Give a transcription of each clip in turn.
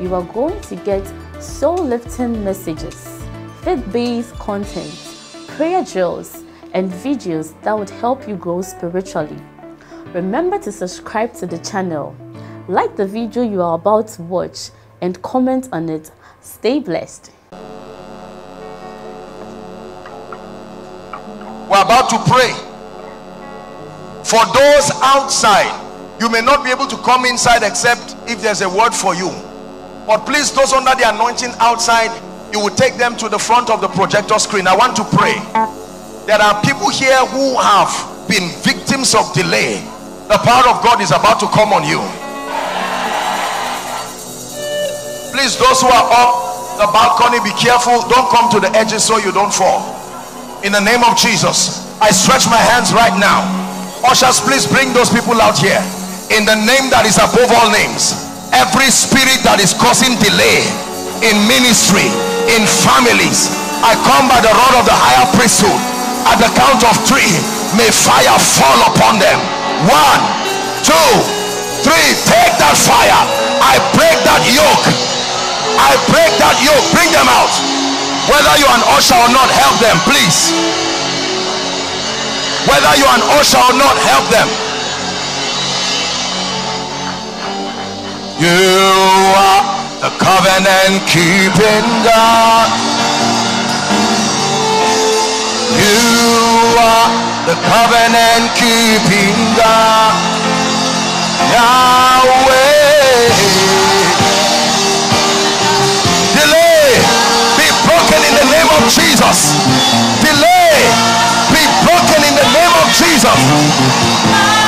you are going to get soul-lifting messages, faith-based content, prayer drills, and videos that would help you grow spiritually. Remember to subscribe to the channel, like the video you are about to watch, and comment on it. Stay blessed. We're about to pray. For those outside, you may not be able to come inside except if there's a word for you. But please, those under the anointing outside, you will take them to the front of the projector screen. I want to pray. There are people here who have been victims of delay. The power of god is about to come on you. Please those who are up the balcony be careful. Don't come to the edges so you don't fall. In the name of jesus i stretch my hands right now. Ushers please bring those people out here. In the name that is above all names every spirit that is causing delay in ministry in families i come by the rod of the higher priesthood. At the count of three may fire fall upon them. One two three take that fire. I break that yoke. I break that yoke. Bring them out. Whether you're an usher or not help them please. Whether you're an usher or not help them you are the covenant keeping God. You are the covenant keeping God. Yahweh. Delay be broken in the name of Jesus. Delay be broken in the name of Jesus.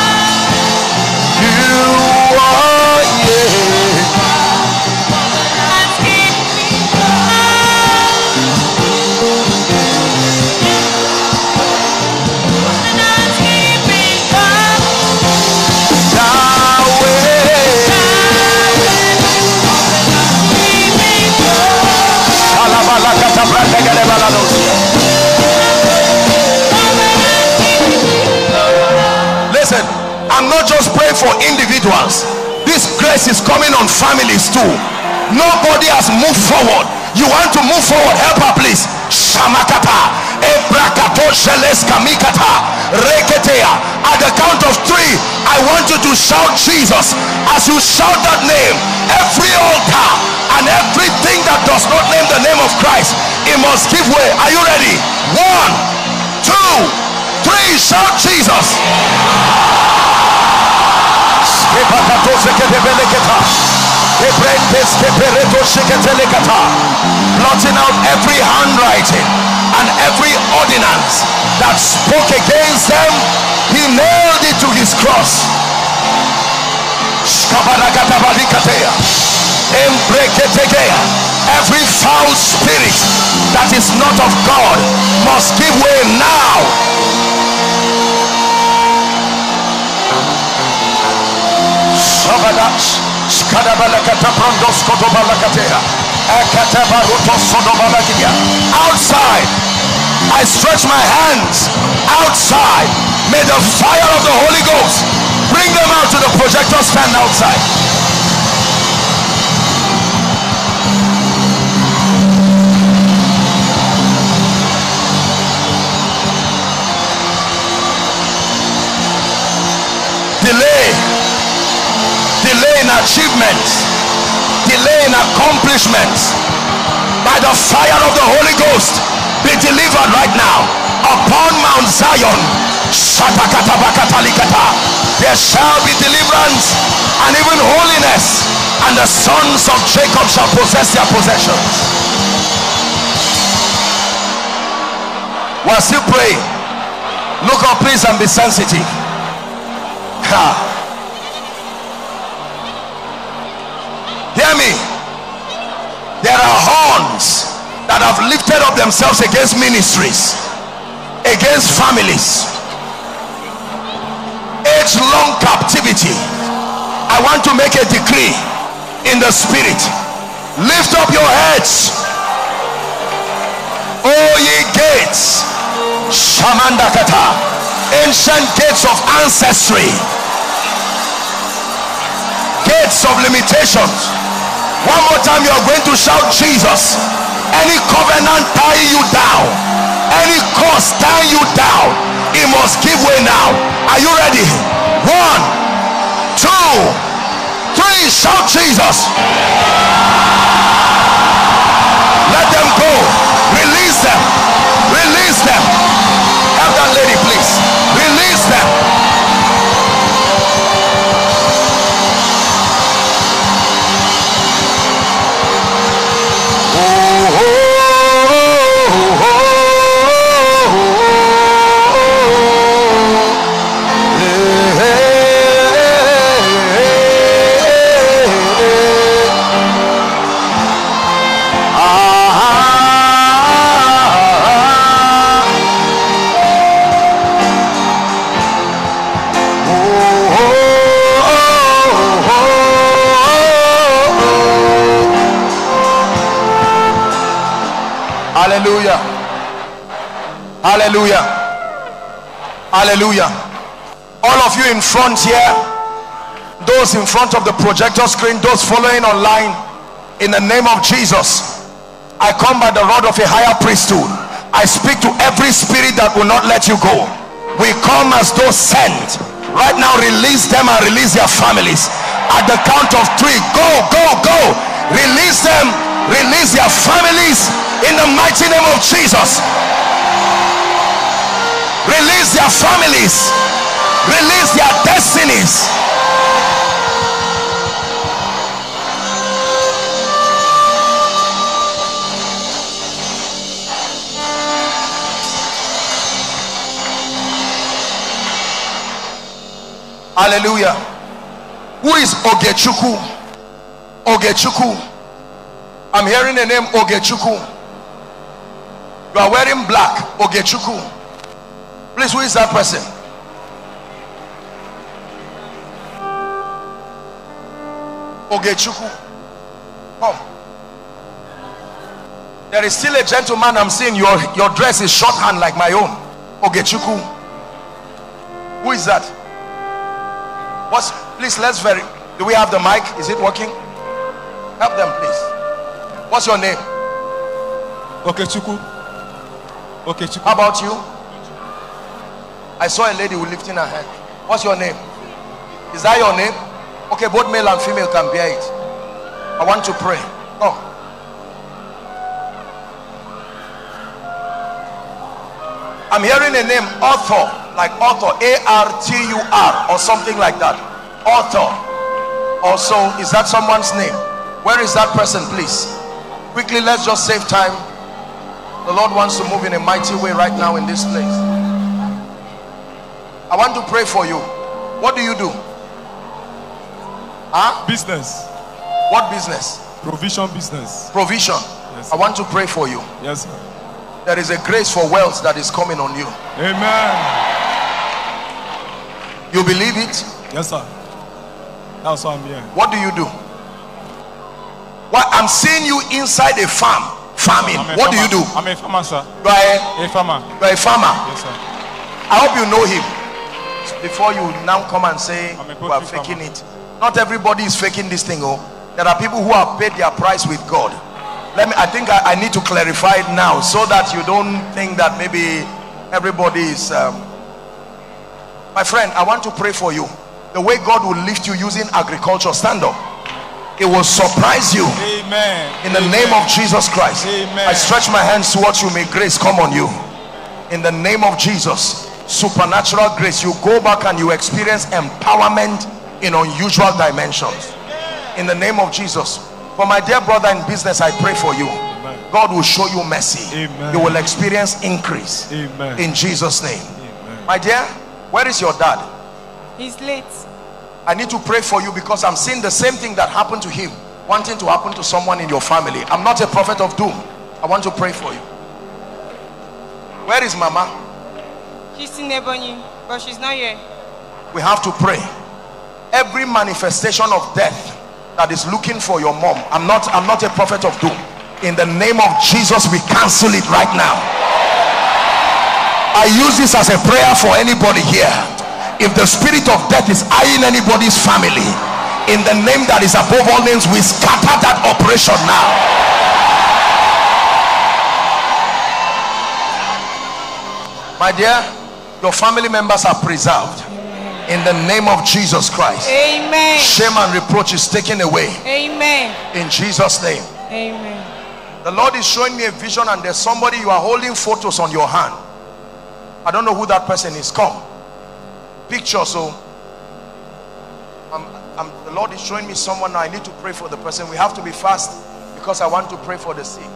Listen, I'm not just praying for individuals. This grace is coming on families too. Nobody has moved forward. You want to move forward? Help her, please. Shamakata. Ebrakato Kamikata. Reketea. At the count of three, I want you to shout Jesus. As you shout that name, every altar and everything that does not name the name of Christ, it must give way. Are you ready? One, two, three. Shout Jesus. Blotting out every handwriting and every ordinance that spoke against them. He nailed it to his cross every foul spirit that is not of God must give way now. Outside I stretch my hands. Outside may the fire of the Holy Ghost bring them out to the projector stand outside delay in achievements delay in accomplishments. By the fire of the Holy Ghost be delivered right now. Upon Mount Zion. There shall be deliverance and even holiness and the sons of Jacob shall possess their possessions. We're still praying look up please and be sensitive. Ha. Hear me. there are horns that have lifted up themselves against ministries against families. Age-long captivity. I want to make a decree in the spirit. Lift up your heads. Oh ye gates. Shamandakata. Ancient gates of ancestry. Gates of limitations one more time you are going to shout jesus. Any covenant tying you down any cause tying you down it must give way now. Are you ready? One two three shout jesus Hallelujah. Hallelujah. All of you in front here, those in front of the projector screen, those following online, in the name of Jesus, I come by the rod of a higher priesthood. I speak to every spirit that will not let you go. We come as those sent. Right now, release them and release their families. At the count of three, go, go, go. Release them, release their families in the mighty name of Jesus. Release their families, release their destinies. Hallelujah. Who is Ogechuku? Ogechuku. I'm hearing the name Ogechuku. You are wearing black. Ogechuku. Please, who is that person? Ogechuku. Come. There is still a gentleman I'm seeing. Your, your dress is shorthand like my own. Ogechuku. Who is that? What's please let's very do we have the mic? Is it working? Help them, please. What's your name? Okechukwu. Okechukwu. How about you? I saw a lady who lifting her hand. What's your name? Is that your name? Okay, both male and female can bear it. I want to pray. Come. I'm hearing a name, author, like author, A-R-T-U-R, or something like that. Author. Also, is that someone's name? Where is that person, please? Quickly, let's just save time. The Lord wants to move in a mighty way right now in this place. I want to pray for you. What do you do? Huh? Business. What business? Provision business. Provision. Yes, I want to pray for you. Yes, sir. There is a grace for wealth that is coming on you. Amen. You believe it? Yes, sir. That's why I'm here. What do you do? What I'm seeing you inside a farm farming. A What do you do? I'm a farmer, sir. You are a, A farmer. you are a farmer. Yes, sir. I hope you know him. Before you now come and say you are faking it. Not everybody is faking this thing. Oh, there are people who have paid their price with God. Let me. I think I, I need to clarify it now so that you don't think that maybe everybody is. Um, my friend, I want to pray for you. The way God will lift you using agriculture, stand up. It will surprise you Amen. in the Amen. name of Jesus Christ. Amen. I stretch my hands towards you. May grace come on you. In the name of Jesus, supernatural grace. You go back and you experience empowerment in unusual dimensions. In the name of Jesus. For my dear brother in business, I pray for you. God will show you mercy. Amen. You will experience increase. Amen. In Jesus' name. Amen. My dear, where is your dad? He's late. I need to pray for you because I'm seeing the same thing that happened to him wanting to happen to someone in your family. I'm not a prophet of doom. I want to pray for you. Where is Mama? She's in Ebonyi, but she's not here. We have to pray. Every manifestation of death that is looking for your mom. I'm not I'm not a prophet of doom. In the name of Jesus, we cancel it right now. I use this as a prayer for anybody here. If the spirit of death is eyeing anybody's family, in the name that is above all names, we scatter that operation now. My dear, your family members are preserved in the name of Jesus Christ. Amen. Shame and reproach is taken away Amen. in Jesus' name. Amen. The Lord is showing me a vision, and there's somebody you are holding photos on your hand. I don't know who that person is. Come, picture. So, I'm, I'm, the Lord is showing me someone. Now I need to pray for the person. We have to be fast because I want to pray for the sick.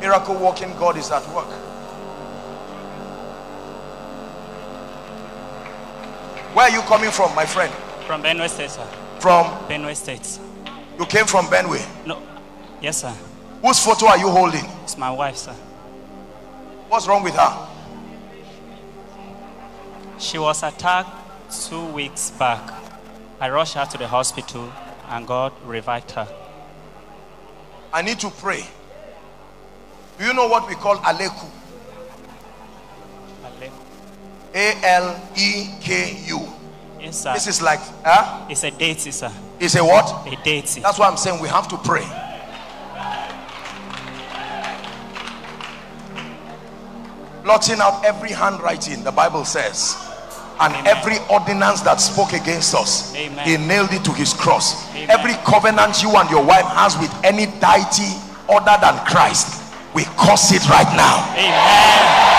Miracle working God is at work. Where are you coming from, my friend? From Benue State, sir. From Benue State. you came from Benue. No. Yes, sir. Whose photo are you holding? It's my wife, sir. What's wrong with her? She was attacked two weeks back. I rushed her to the hospital and God revived her. I need to pray. Do you know what we call Aleku? A L E K U. Yes, sir. This is like, huh? It's a deity, sir. It's a what? A deity. That's why I'm saying we have to pray. Blotting out every handwriting, the Bible says, and Amen. every ordinance that spoke against us, Amen. he nailed it to his cross. Amen. Every covenant you and your wife has with any deity other than Christ, we curse it right now Amen.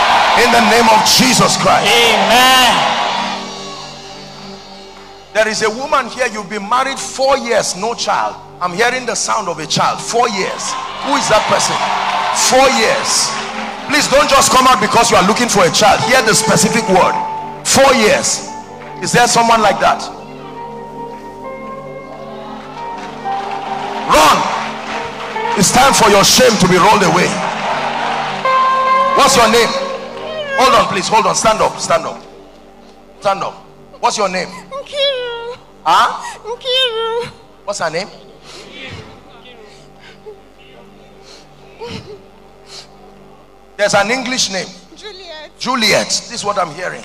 In the name of Jesus Christ. Amen. There is a woman here, you've been married four years, no child. I'm hearing the sound of a child. Four years. Who is that person? Four years. Please don't just come out because you are looking for a child. Hear the specific word. Four years. Is there someone like that? Run. It's time for your shame to be rolled away. What's your name? Hold on, please. Hold on. Stand up. Stand up. Stand up. What's your name? Nkiru. Huh? Nkiru. What's her name? There's an English name. Juliet. Juliet. This is what I'm hearing.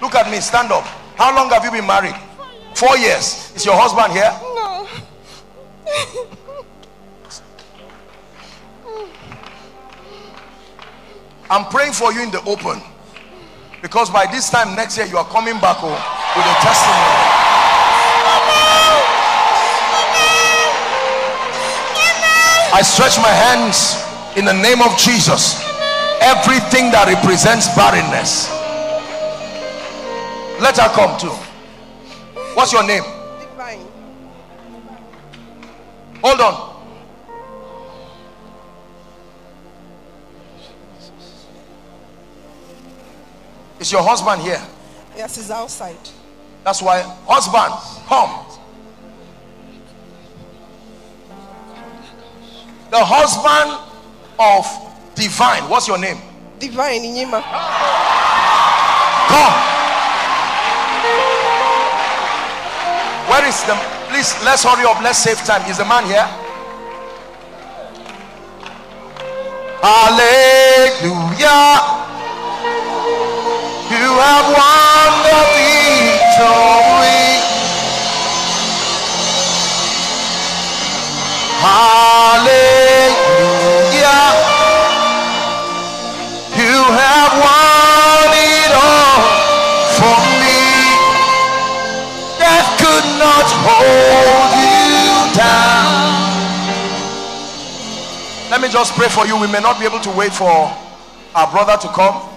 Look at me. Stand up. How long have you been married? Four years. Is your husband here? No. I'm praying for you in the open. Because by this time next year, you are coming back home with a testimony. I stretch my hands in the name of Jesus. Everything that represents barrenness. Let her come too. What's your name? Hold on. Is your husband here? Yes, he's outside. That's why, husband, come. The husband of divine. What's your name? Divine Inyima. Come. Where is the? Please, let's hurry up. Let's save time. Is the man here? Hallelujah. Have won the victory. Hallelujah. You have won it all for me. Death could not hold you down. Let me just pray for you. We may not be able to wait for our brother to come.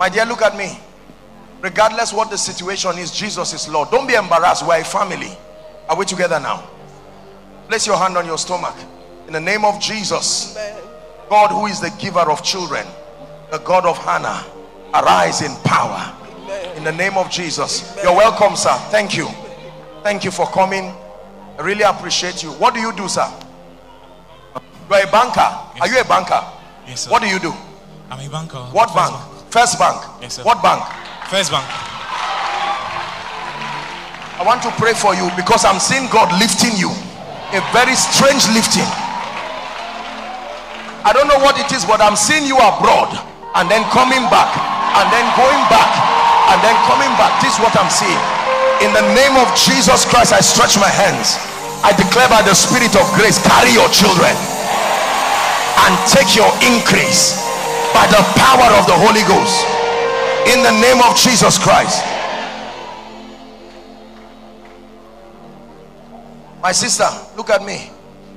My dear, look at me. Regardless what the situation is, Jesus is Lord. Don't be embarrassed. We're a family. Are we together now? Place your hand on your stomach. In the name of Jesus, God who is the giver of children, the God of Hannah, arise in power. In the name of Jesus. You're welcome, sir. Thank you. Thank you for coming. I really appreciate you. What do you do, sir? You are a banker. Are you a banker? Yes, sir. What do you do? I'm a banker. What bank? First bank. Yes, sir. What bank? First bank. I want to pray for you because I'm seeing God lifting you. A very strange lifting. I don't know what it is, but I'm seeing you abroad and then coming back and then going back and then coming back. This is what I'm seeing. In the name of Jesus Christ, I stretch my hands. I declare by the Spirit of grace, carry your children and take your increase by the power of the Holy Ghost. In the name of Jesus Christ. My sister, look at me.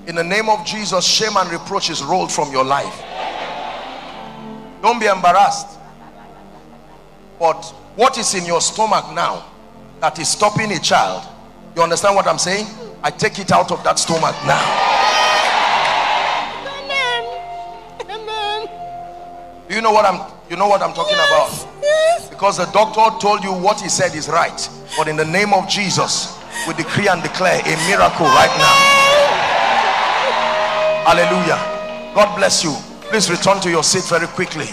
In the name of Jesus, shame and reproach is rolled from your life. Don't be embarrassed. But what is in your stomach now that is stopping a child? You understand what I'm saying? I take it out of that stomach now. Do you know what I'm you know what I'm talking about? Yes. Because the doctor told you what he said is right. But in the name of Jesus, we decree and declare a miracle right now. Hallelujah. God bless you. Please return to your seat very quickly.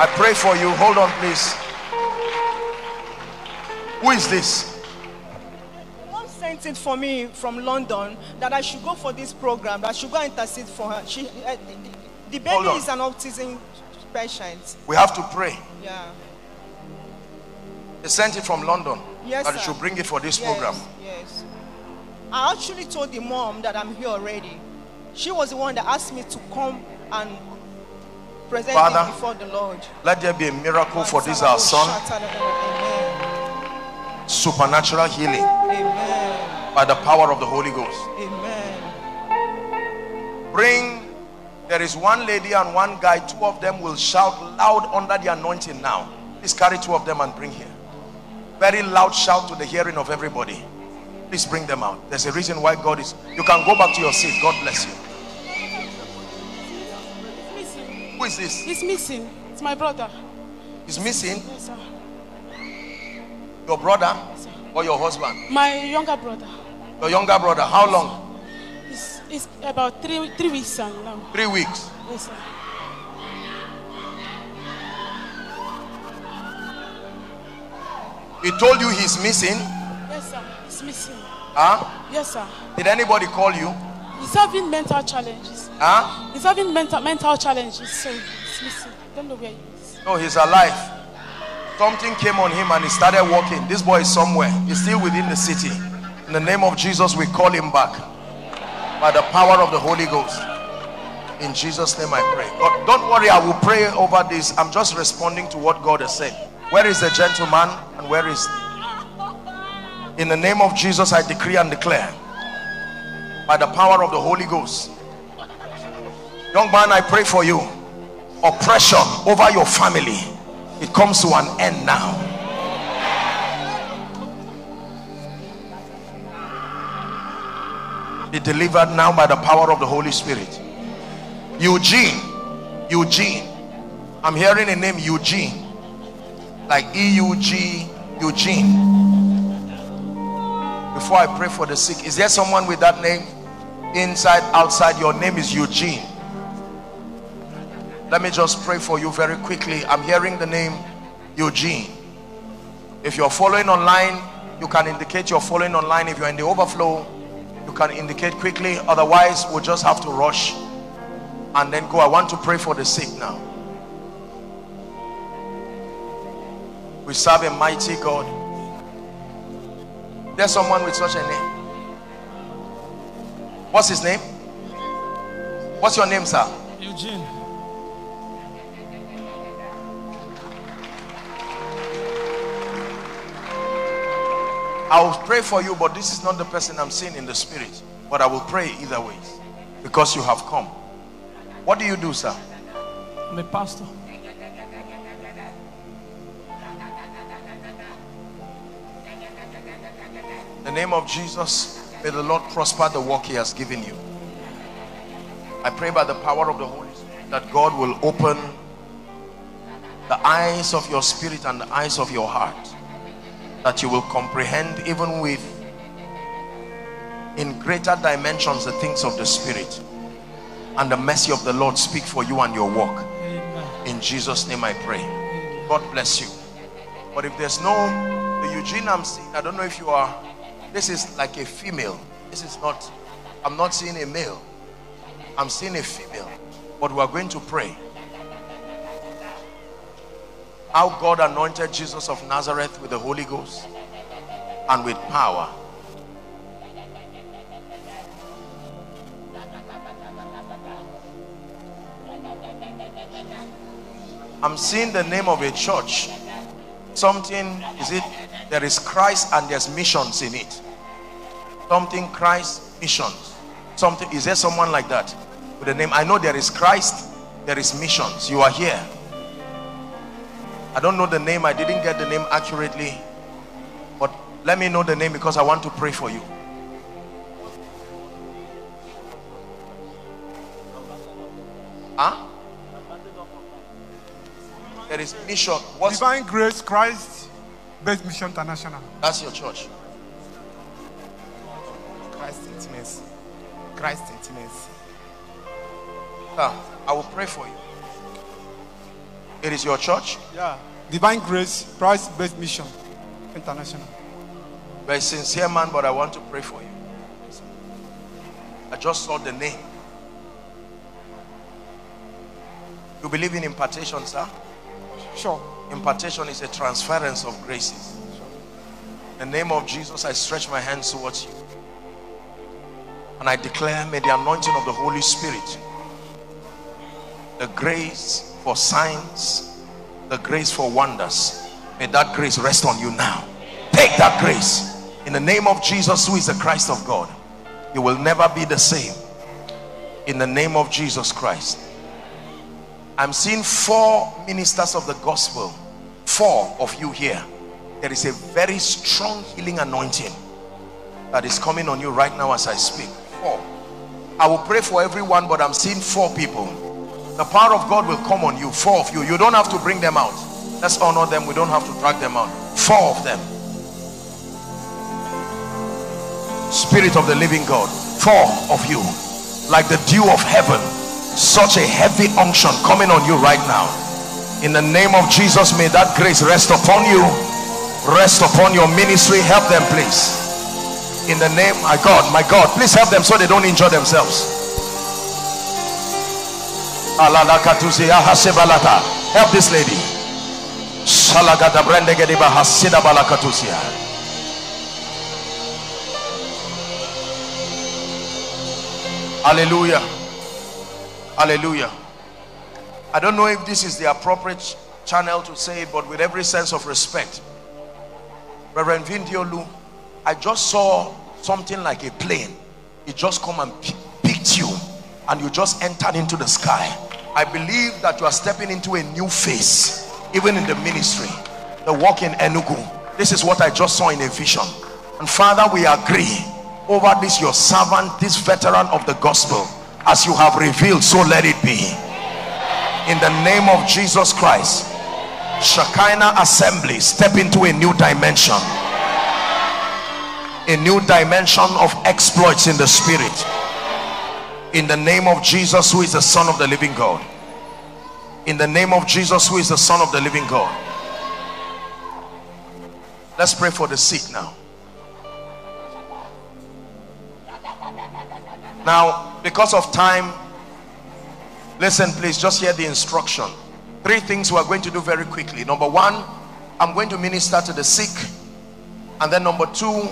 I pray for you. Hold on, please. Who is this? It for me from London that I should go for this program. That I should go and intercede for her. She, uh, the, the baby is an autism patient. We have to pray. Yeah. They sent it from London. Yes, that you sir. should bring it for this Yes, program. Yes. I actually told the mom that I'm here already. She was the one that asked me to come and present Father, it before the Lord. Let there be a miracle for this our son. Supernatural healing Amen. by the power of the Holy Ghost. Amen. Bring, there is one lady and one guy. Two of them will shout loud under the anointing now. Please carry two of them and bring here. Very loud shout to the hearing of everybody. Please bring them out. There's a reason why God is. You can go back to your seat. God bless you. Who is this? He's missing. It's my brother. He's missing. Yes, sir. Your brother or your husband? My younger brother. Your younger brother. How long? It's, it's about three three weeks now. Three weeks. Yes, sir. He told you he's missing. Yes, sir. He's missing. Huh? Yes, sir. Did anybody call you? He's having mental challenges. Huh? He's having mental mental challenges, so he's missing. Don't know where he is. No, he's alive. Something came on him and he started walking. This boy is somewhere. He's still within the city. In the name of Jesus, we call him back by the power of the Holy Ghost. In Jesus' name I pray. But don't worry, I will pray over this. I'm just responding to what God has said. Where is the gentleman and where is in the name of Jesus I decree and declare by the power of the Holy Ghost. Young man, I pray for you. Oppression over your family. It comes to an end now. Be delivered now by the power of the Holy Spirit. Eugene. Eugene. I'm hearing a name Eugene. Like E-U-G Eugene. Before I pray for the sick, is there someone with that name? Inside, outside, your name is Eugene. Let me just pray for you very quickly. I'm hearing the name Eugene. If you're following online, you can indicate you're following online. If you're in the overflow, you can indicate quickly. Otherwise, we'll just have to rush and then go. I want to pray for the sick now. We serve a mighty God. There's someone with such a name. What's his name? What's your name, sir? Eugene. I will pray for you, but this is not the person I'm seeing in the spirit. But I will pray either way because you have come. What do you do, sir? I'm a pastor. In the name of Jesus, may the Lord prosper the work He has given you. I pray by the power of the Holy Spirit that God will open the eyes of your spirit and the eyes of your heart that you will comprehend even with in greater dimensions the things of the spirit. And the mercy of the Lord speak for you and your work in Jesus name I pray. God bless you. But if there's no the Eugene I'm seeing I don't know if you are this is like a female. This is not I'm not seeing a male. I'm seeing a female. But we are going to pray how God anointed Jesus of Nazareth with the Holy Ghost and with power. I'm seeing the name of a church. Something is it there is Christ and there's missions in it. Something Christ missions. Something is there someone like that with the name? I know there is Christ there is missions. You are here I don't know the name. I didn't get the name accurately. But let me know the name because I want to pray for you. Huh? There is mission what's Divine Grace Christ Based Mission International. that's your church. Christ intimacy. Christ intimacy. Sir, I will pray for you it is your church Yeah. Divine Grace Christ Based Mission International. You're a sincere man, but I want to pray for you. I just saw the name. You believe in impartation, sir? Sure. Impartation is a transference of graces. In the name of Jesus, I stretch my hands towards you. And I declare, may the anointing of the Holy Spirit, the grace for signs, the grace for wonders, may that grace rest on you now. Take that grace. In the name of Jesus, who is the Christ of God, you will never be the same. In the name of Jesus Christ. I'm seeing four ministers of the gospel, four of you here. There is a very strong healing anointing that is coming on you right now as I speak. Four. I will pray for everyone, but I'm seeing four people. The power of God will come on you. Four of you. You don't have to bring them out. Let's honor them. We don't have to drag them out. Four of them. Spirit of the living God. Four of you. Like the dew of heaven. Such a heavy unction coming on you right now. In the name of Jesus, may that grace rest upon you. Rest upon your ministry. Help them, please. In the name, my God, my God, please help them so they don't injure themselves. Help this lady. Salagada brendegediba hasida balakatusia. Hallelujah. Hallelujah. I don't know if this is the appropriate channel to say it, but with every sense of respect. Reverend Vindiolu, I just saw something like a plane. It just come and pi- picked you and you just entered into the sky. I believe that you are stepping into a new phase, even in the ministry. The walk in Enugu. This is what I just saw in a vision. And Father, we agree over this your servant, this veteran of the gospel. As you have revealed, so let it be. In the name of Jesus Christ. Shekinah assembly, step into a new dimension a new dimension of exploits in the spirit in the name of Jesus who is the son of the living God. In the name of Jesus who is the son of the living God. Let's pray for the sick now. Now because of time listen please just hear the instruction. Three things we are going to do very quickly. Number one I'm going to minister to the sick. And then number two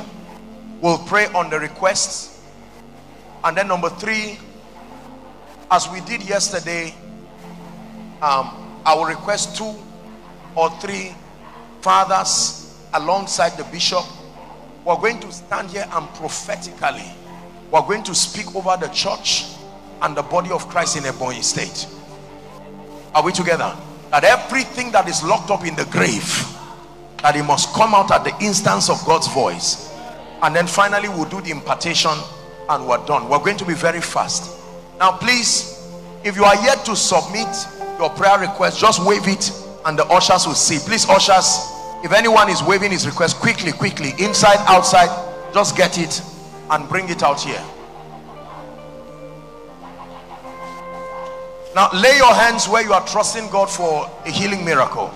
we'll pray on the requests. And then number three as we did yesterday um, I will request two or three fathers alongside the bishop. We're going to stand here and prophetically we're going to speak over the church and the body of Christ in Ebonyi state. Are we together? That everything that is locked up in the grave that it must come out at the instance of God's voice. And then finally we'll do the impartation and we're done. We're going to be very fast now please if you are yet to submit your prayer request just wave it and the ushers will see. Please ushers if anyone is waving his request quickly quickly inside outside just get it and bring it out here. Now lay your hands where you are trusting god for a healing miracle.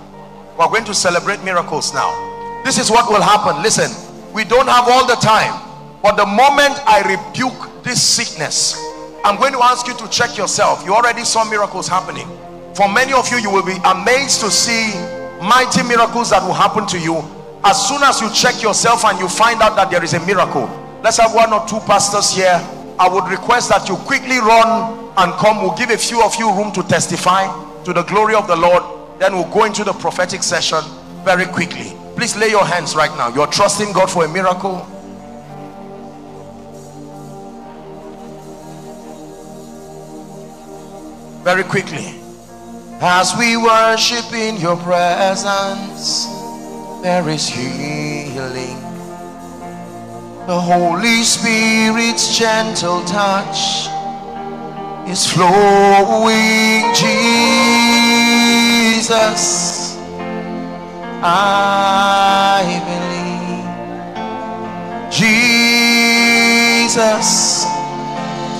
We're going to celebrate miracles now. This is what will happen. Listen we don't have all the time but the moment i rebuke this sickness i'm going to ask you to check yourself. You already saw miracles happening. For many of you you will be amazed to see mighty miracles that will happen to you. As soon as you check yourself and you find out that there is a miracle let's have one or two pastors here. I would request that you quickly run and come. We'll give a few of you room to testify to the glory of the lord. Then we'll go into the prophetic session very quickly. Please lay your hands right now. You're trusting god for a miracle very quickly. As we worship in your presence there is healing. The holy spirit's gentle touch is flowing jesus. I believe jesus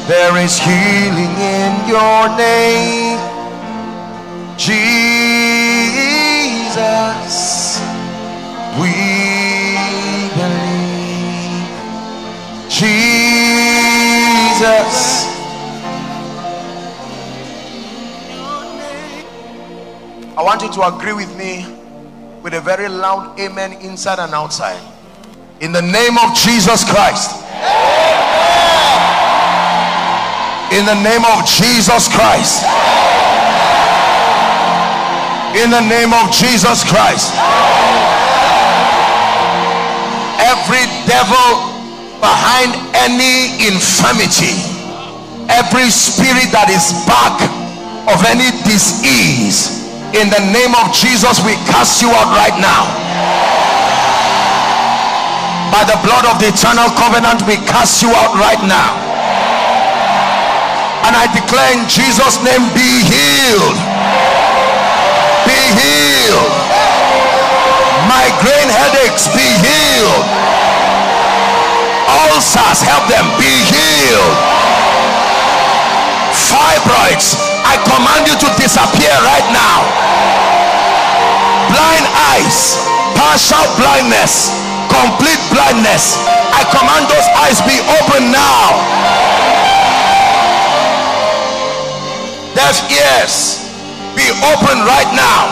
there is healing in your name Jesus, we believe. Jesus. I want you to agree with me with a very loud amen inside and outside. In the name of Jesus Christ. In the name of Jesus Christ in the name of Jesus Christ. Every devil behind any infirmity, every spirit that is back of any disease, in the name of Jesus, we cast you out right now. By the blood of the eternal covenant, we cast you out right now. And I declare in Jesus' name, be healed be healed. Migraine headaches, be healed. Ulcers, help them, be healed. Fibroids, I command you to disappear right now. Blind eyes, partial blindness, complete blindness, I command those eyes be open now. Deaf ears, be open right now.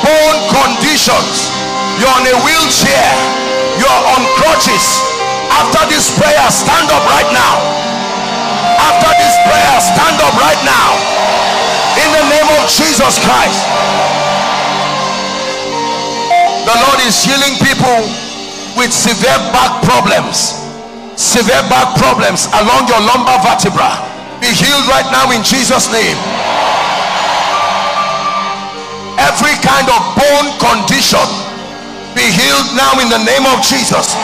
Bone conditions. You're on a wheelchair. You're on crutches. After this prayer stand up right now. After this prayer stand up right now. In the name of jesus christ. The lord is healing people with severe back problems. Severe back problems along your lumbar vertebra be healed right now in jesus name. Every kind of bone condition be healed now in the name of jesus.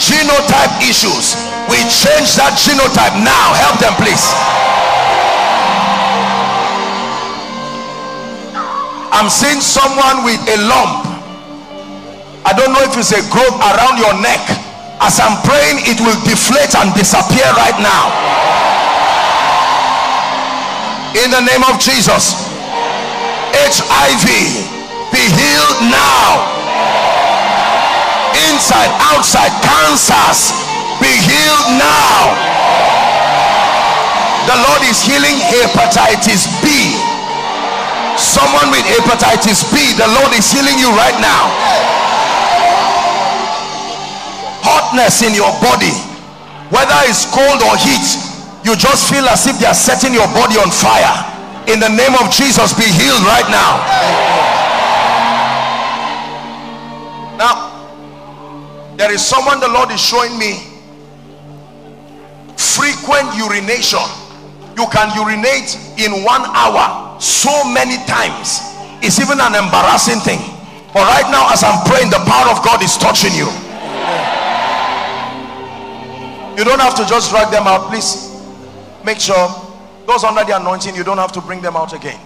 Genotype issues we change that genotype now. Help them please. I'm seeing someone with a lump. I don't know if it's a growth around your neck as i'm praying it will deflate and disappear right now. In the name of jesus. Hiv be healed now. Inside outside cancers be healed now. The lord is healing hepatitis b. Someone with hepatitis b the lord is healing you right now hotness in your body. Whether it's cold or heat you just feel as if they are setting your body on fire. In the name of jesus be healed right now. Now there is someone the lord is showing me. Frequent urination. You can urinate in one hour so many times. It's even an embarrassing thing. But right now as i'm praying the power of god is touching you you don't have to just drag them out please make sure Those under the anointing, you don't have to bring them out again.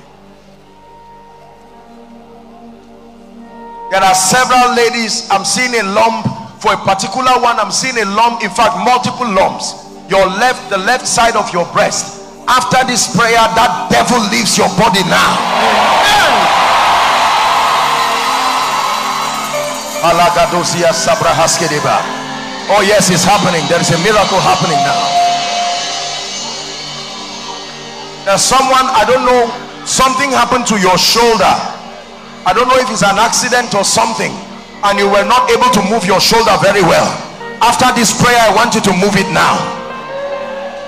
There are several ladies. I'm seeing a lump for a particular one. I'm seeing a lump, in fact, multiple lumps. Your left, the left side of your breast. After this prayer, that devil leaves your body now. Oh, yes, it's happening. There is a miracle happening now. There's someone, I don't know, something happened to your shoulder. I don't know if it's an accident or something, and you were not able to move your shoulder very well. After this prayer, I want you to move it now.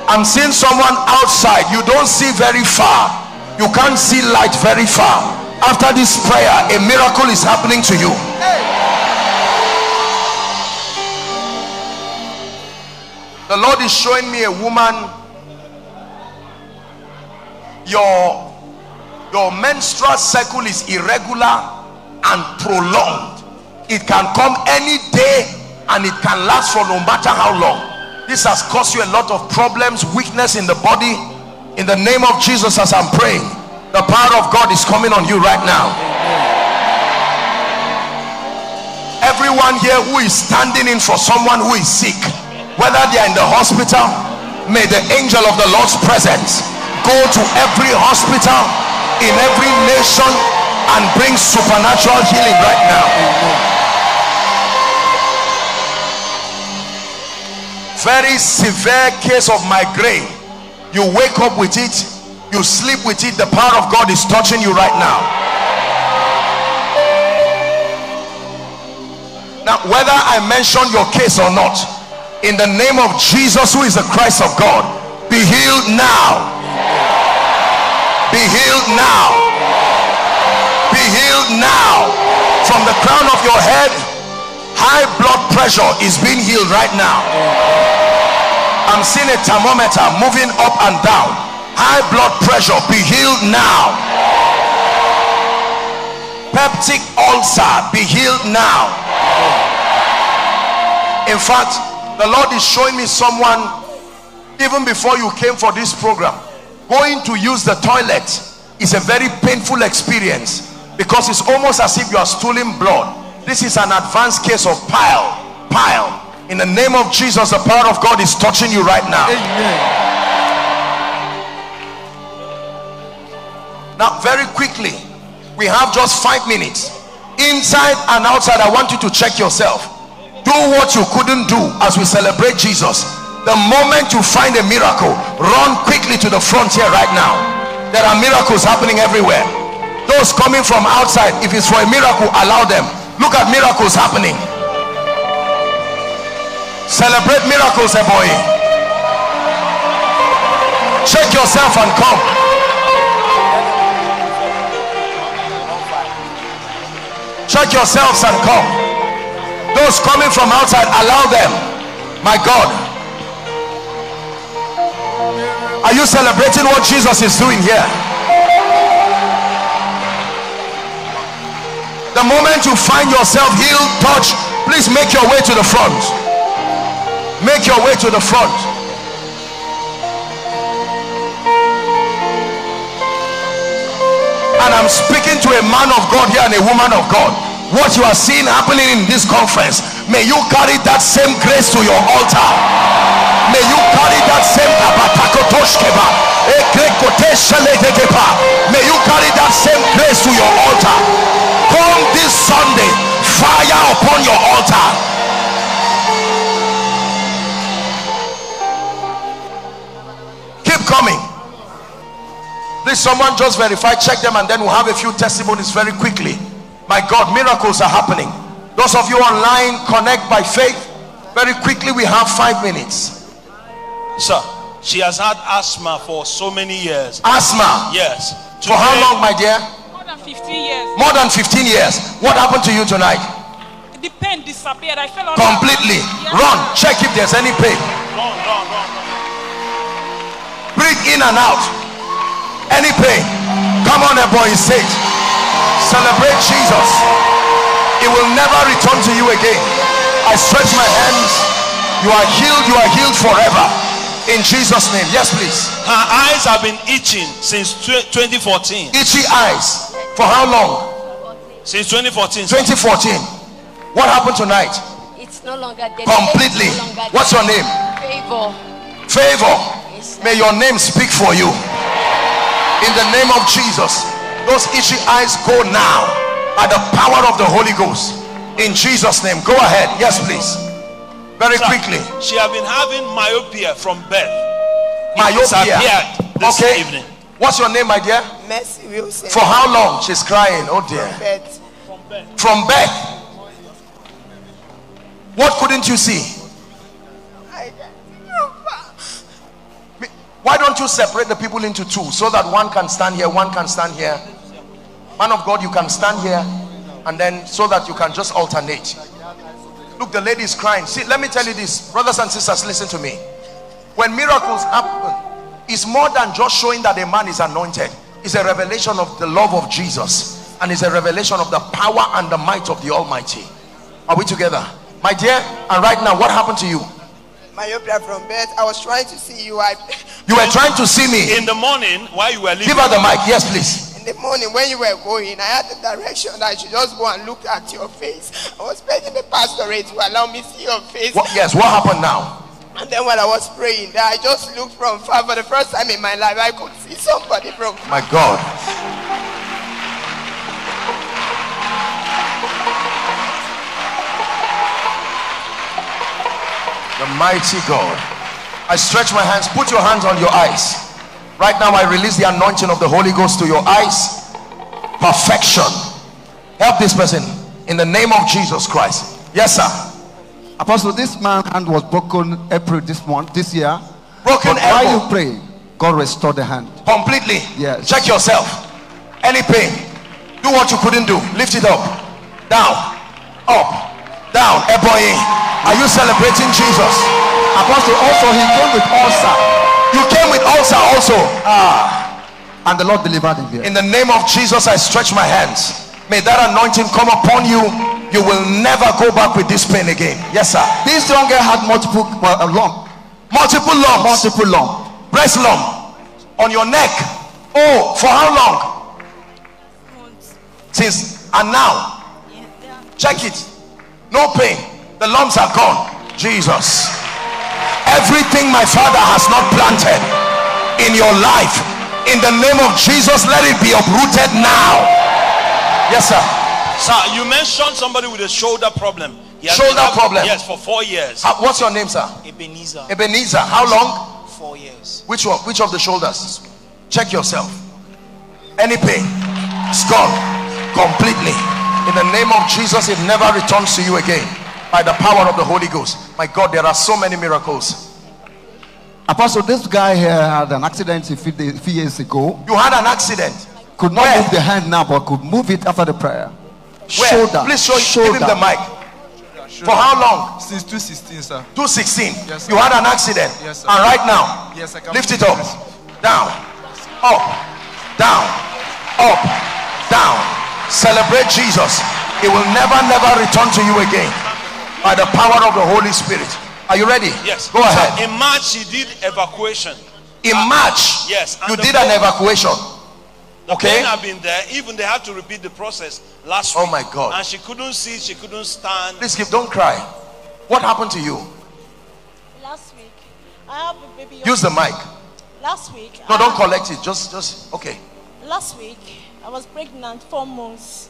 I'm seeing someone outside. You don't see very far. You can't see light very far. After this prayer, a miracle is happening to you. The Lord is showing me a woman. Your your menstrual cycle is irregular and prolonged. It can come any day and it can last for no matter how long. This has caused you a lot of problems, weakness in the body. In the name of Jesus, as I'm praying, the power of God is coming on you right now. Everyone here who is standing in for someone who is sick whether they are in the hospital may the angel of the lord's presence go to every hospital in every nation and bring supernatural healing right now. Very severe case of migraine. You wake up with it you sleep with it the power of god is touching you right now. Now whether i mention your case or not in the name of Jesus who is the Christ of God be healed now. Be healed now. Be healed now. From the crown of your head high blood pressure is being healed right now. I'm seeing a thermometer moving up and down. High blood pressure be healed now. Peptic ulcer be healed now. In fact the lord is showing me someone even before you came for this program. Going to use the toilet is a very painful experience because it's almost as if you are stooling blood. This is an advanced case of pile pile. In the name of jesus the power of god is touching you right now. Amen. now very quickly we have just five minutes. Inside and outside i want you to check yourself do what you couldn't do as we celebrate jesus. The moment you find a miracle run quickly to the front here right now. There are miracles happening everywhere. Those coming from outside if it's for a miracle allow them. Look at miracles happening. Celebrate miracles eh boy. Check yourself and come. Check yourselves and come those coming from outside allow them. My god. Are you celebrating what jesus is doing here? The moment you find yourself healed touch please make your way to the front. Make your way to the front. And i'm speaking to a man of god here and a woman of god what you are seeing happening in this conference may you carry that same grace to your altar. May you carry that same may you carry that same grace to your altar. Come this sunday fire upon your altar. Keep coming. Please someone just verify check them and then we'll have a few testimonies very quickly my God miracles are happening. Those of you online connect by faith. Very quickly we have five minutes. Sir she has had asthma for so many years. Asthma? Yes. Today, for how long my dear? More than 15 years. More than 15 years. What happened to you tonight? The pain disappeared. I fell on completely. yes. run. Check if there's any pain. Run run run breathe in and out. Any pain? Come on boy safe celebrate jesus it will never return to you again i stretch my hands you are healed you are healed forever In Jesus' name. Yes, please. Her eyes have been itching since 2014. Itchy eyes. For how long? Since 2014. 2014. What happened tonight? It's no longer there. Completely. No longer there. What's your name? Favor. Favor. May your name speak for you. In the name of Jesus. Those itchy eyes go now by the power of the Holy Ghost. In Jesus' name. Go ahead. Yes, please. Very Sir, quickly. She have been having myopia from birth. Myopia. this Okay. evening. What's your name, my dear? Mercy Wilson. For how long? She's crying. Oh dear. From bed. From birth. What couldn't you see? Why don't you separate the people into two so that one can stand here, one can stand here? Man of God, you can stand here and then so that you can just alternate. Look, the lady is crying. See, let me tell you this, brothers and sisters, listen to me. When miracles happen, it's more than just showing that a man is anointed, it's a revelation of the love of Jesus and it's a revelation of the power and the might of the Almighty. Are we together? My dear, and right now, what happened to you? Myopia from birth. I was trying to see you. I, You were trying to see me. In the morning, while you were leaving, Give her the mic. Yes, please. in the morning when you were going, I had the direction that I should just go and look at your face. I was begging the pastorate to allow me see your face. What, yes, what happened now? And then when I was praying, that I just looked from far for the first time in my life. I could see somebody from My God. The mighty God. I stretch my hands. Put your hands on your eyes. Right now, I release the anointing of the Holy Ghost to your eyes. Perfection. Help this person in the name of Jesus Christ. Yes, sir. Apostle, this man's hand was broken April this month, this year. Broken but while elbow. you pray, God restored the hand. Completely. Yes. Check yourself. Any pain. Do what you couldn't do. Lift it up. Down. Up. Down. Eboye. Are you celebrating Jesus? Apostle, also he came with ulcer. You came with ulcer also. Ah. And the Lord delivered him here. In the name of Jesus, I stretch my hands. May that anointing come upon you. You will never go back with this pain again. Yes, sir. This young girl had multiple uh, lump, Multiple lumps. multiple lump. Breast lump. On your neck. Oh, for how long? Since and now. Check it. No pain. The lumps are gone. Jesus. Everything my father has not planted in your life, in the name of Jesus, let it be uprooted now. Yes, sir. sir, you mentioned somebody with a shoulder problem. He Shoulder been problem? Yes, for four years. How- what's your name, sir? Ebenezer. Ebenezer. How long? Four years. Which one? Which of the shoulders? Check yourself. Any pain? It's gone completely. In the name of Jesus, it never returns to you again. By the power of the Holy Ghost. My God, there are so many miracles. Apostle, this guy here had an accident a few, days, few years ago. You had an accident. Could not Where? move the hand now, but could move it after the prayer. Where? Shoulder. Please show shoulder. give him the mic. For how long? Since 2016, sir. 216. Yes, sir. you had an accident. Yes, sir. And right now, Yes, I can lift it up. Down. Up. Down. Up. Down. Celebrate Jesus. It will never, never return to you again. By the power of the Holy Spirit. Are you ready? Yes. Go ahead. Sir, in March, she did evacuation. In uh, March, Yes. you did an evacuation. The Okay. pain have been there. Even they had to repeat the process last Oh week. my God. And she couldn't see. She couldn't stand. Please keep, don't cry. What happened to you? Last week, I have a baby. Use the mic. Last week. No, I don't collect it. Just, just, okay. Last week, I was pregnant four months.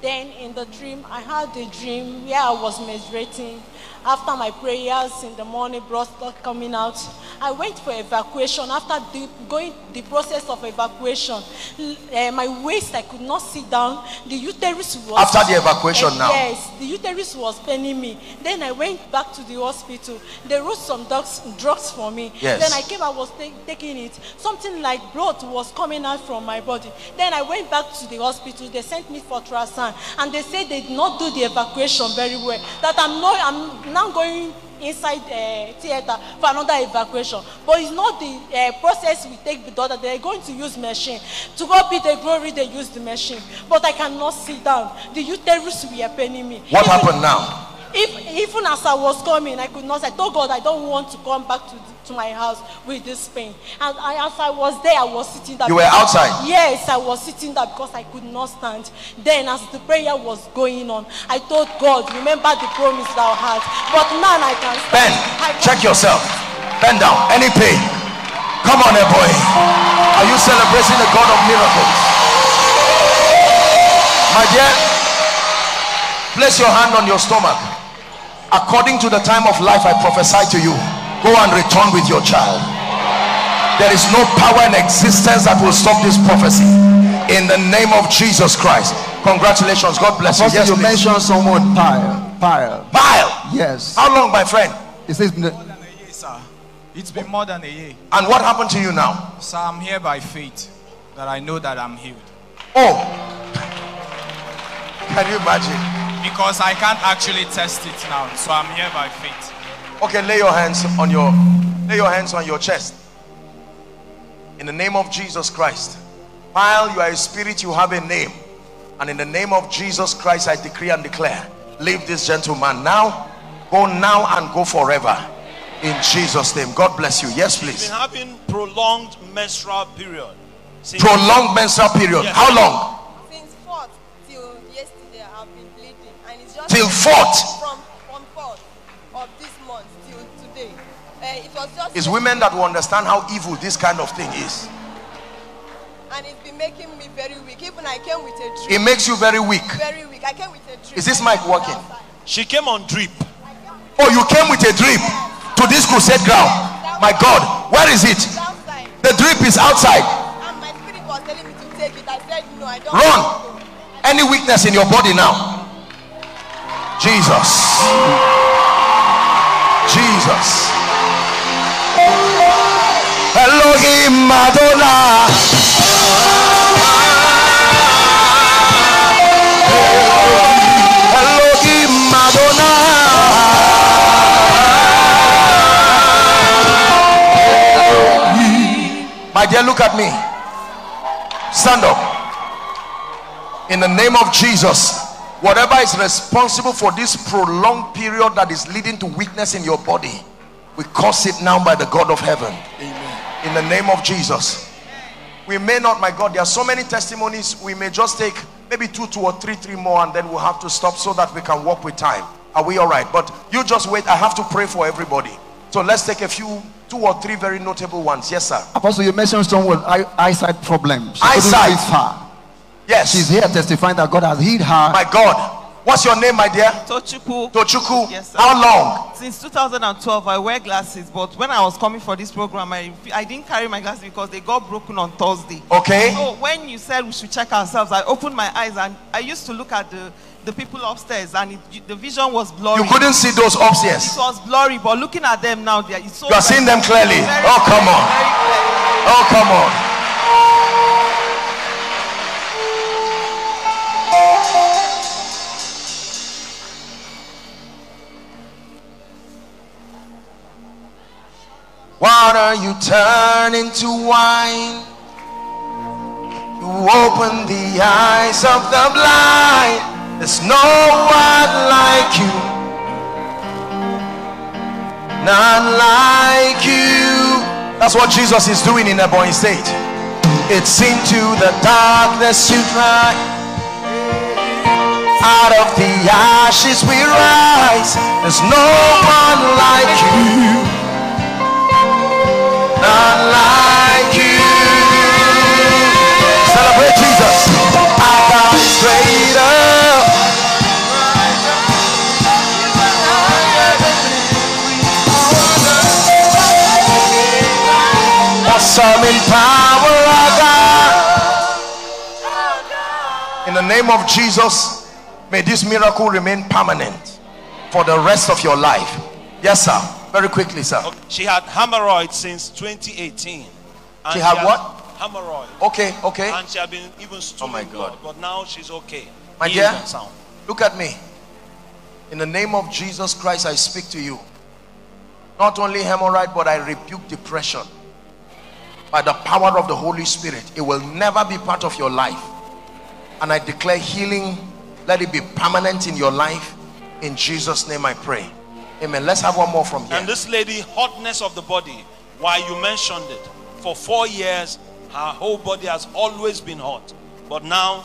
Then in the dream, I had a dream where I was menstruating. After my prayers in the morning, blood started coming out. I went for evacuation. After the, going the process of evacuation, eh, my waist I could not sit down. The uterus was After the evacuation Eh, now? Yes, the uterus was paining me. Then I went back to the hospital. They wrote some drugs, drugs for me. Yes. Then I came, I was ta- taking it. Something like blood was coming out from my body. Then I went back to the hospital. They sent me for ultrasound, and they said they did not do the evacuation very well. That I'm not, I'm now going inside uh, theater for another evacuation. But it's not the uh, process we take with daughter. They're going to use machine. To God be the glory, they use the machine. But I cannot sit down. The uterus were paining me. What Even- happened now? If, even as I was coming, I could not. I told God I don't want to come back to, to my house with this pain. And I, as I was there, I was sitting there. You were outside? Yes, I was sitting there because I could not stand. Then, as the prayer was going on, I told God, remember the promise thou had. But now I can stand. Bend. I can- Check yourself. Bend down. Any pain? Come on, there, boy. Are you celebrating the God of miracles? My dear, place your hand on your stomach. According to the time of life, I prophesy to you. Go and return with your child. There is no power in existence that will stop this prophecy. In the name of Jesus Christ. Congratulations. God bless you. Yes, you please. mentioned someone pile. Pile. Pile. Yes. How long, my friend? It says Yes, sir. It's been more than a year. And what happened to you now? So I'm here by faith that I know that I'm healed. Oh, can you imagine? Because I can't actually test it now. So I'm here by faith. Okay, lay your hands on your lay your hands on your chest. In the name of Jesus Christ. While you are a spirit, you have a name. And in the name of Jesus Christ, I decree and declare, leave this gentleman now. Go now and go forever. In Jesus' name. God bless you. Yes, She's please. been having prolonged menstrual period. Since- Prolonged menstrual period. Yes. How long? Till fourth? from from fourth of this month till today. Uh, it was just It's women that will understand how evil this kind of thing is. and it's been making me very weak. Even I came with a drip. It makes you very weak. Very weak. I came with a drip. Is this mic working? She came on drip. Oh, you came with a drip to this crusade ground. My God, where is it? The drip is outside. And my spirit was telling me to take it. I said no, I don't. Run. Any weakness in your body now? Jesus. Jesus. Elohim Madonna. My dear, look at me. Stand up. In the name of Jesus, whatever is responsible for this prolonged period that is leading to weakness in your body, we curse it now by the God of heaven. Amen. In the name of Jesus. We may not, my God, there are so many testimonies. We may just take maybe two, two or three, three more, and then we'll have to stop so that we can walk with time. Are we all right? But you just wait. I have to pray for everybody. So let's take a few, two or three very notable ones. Yes, sir. Apostle, you mentioned someone with eyesight problems. Eyesight. far. Yes. She's here testifying that God has healed her. My God. What's your name, my dear? Tochukwu. Tochukwu. Yes, sir. How long? Since 2012, I wear glasses, but when I was coming for this program, I, I didn't carry my glasses because they got broken on Thursday. Okay. So when you said we should check ourselves, I opened my eyes and I used to look at the, the people upstairs and it, the vision was blurry. You couldn't see those upstairs. It was blurry, but looking at them now, they are so You are seeing them clearly. very Oh, come clear, on. very clear. Oh, come on. Water you turn into wine. You open the eyes of the blind. There's no one like you. None like you. That's what Jesus is doing in Ebonyi State. It's into the darkness you cry. Out of the ashes we rise. There's no one like you. Awesome in power, God. In the name of Jesus, may this miracle remain permanent for the rest of your life. Yes, sir. Very quickly, sir. She had hemorrhoids since 2018. And She had has- what? Hemorrhoid. Okay, okay. And she had been even oh stooling my blood, God. but now she's okay. My Healed dear, sound. look at me. In the name of Jesus Christ, I speak to you. Not only hemorrhoid, but I rebuke depression. By the power of the Holy Spirit, it will never be part of your life. And I declare healing, let it be permanent in your life. In Jesus' name I pray. Amen. Let's have one more from here. And this lady, hotness of the body, why you mentioned it, for four years, her whole body has always been hot. But now,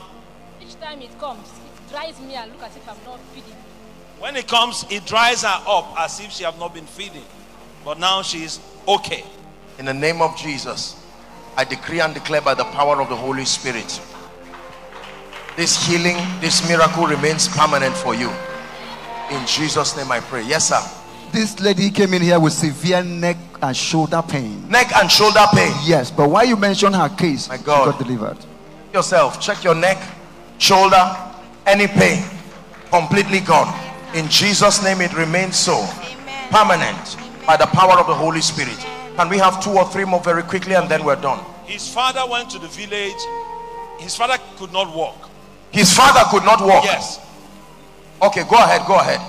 Each time it comes, it dries me and look as if I'm not feeding. when it comes, it dries her up as if she have not been feeding. But now she's okay. In the name of Jesus, I decree and declare by the power of the Holy Spirit, this healing, this miracle remains permanent for you. In Jesus' name I pray. Yes, sir. This lady came in here with severe neck and shoulder pain. Neck and shoulder pain. Yes, but why you mention her case, My God. she got delivered. Yourself, check your neck, shoulder, any pain, completely gone. In Jesus' name, it remains so. Permanent by the power of the Holy Spirit. Can we have two or three more very quickly and then we're done? His father went to the village. His father could not walk. His father could not walk. Yes. Okay, go ahead, go ahead.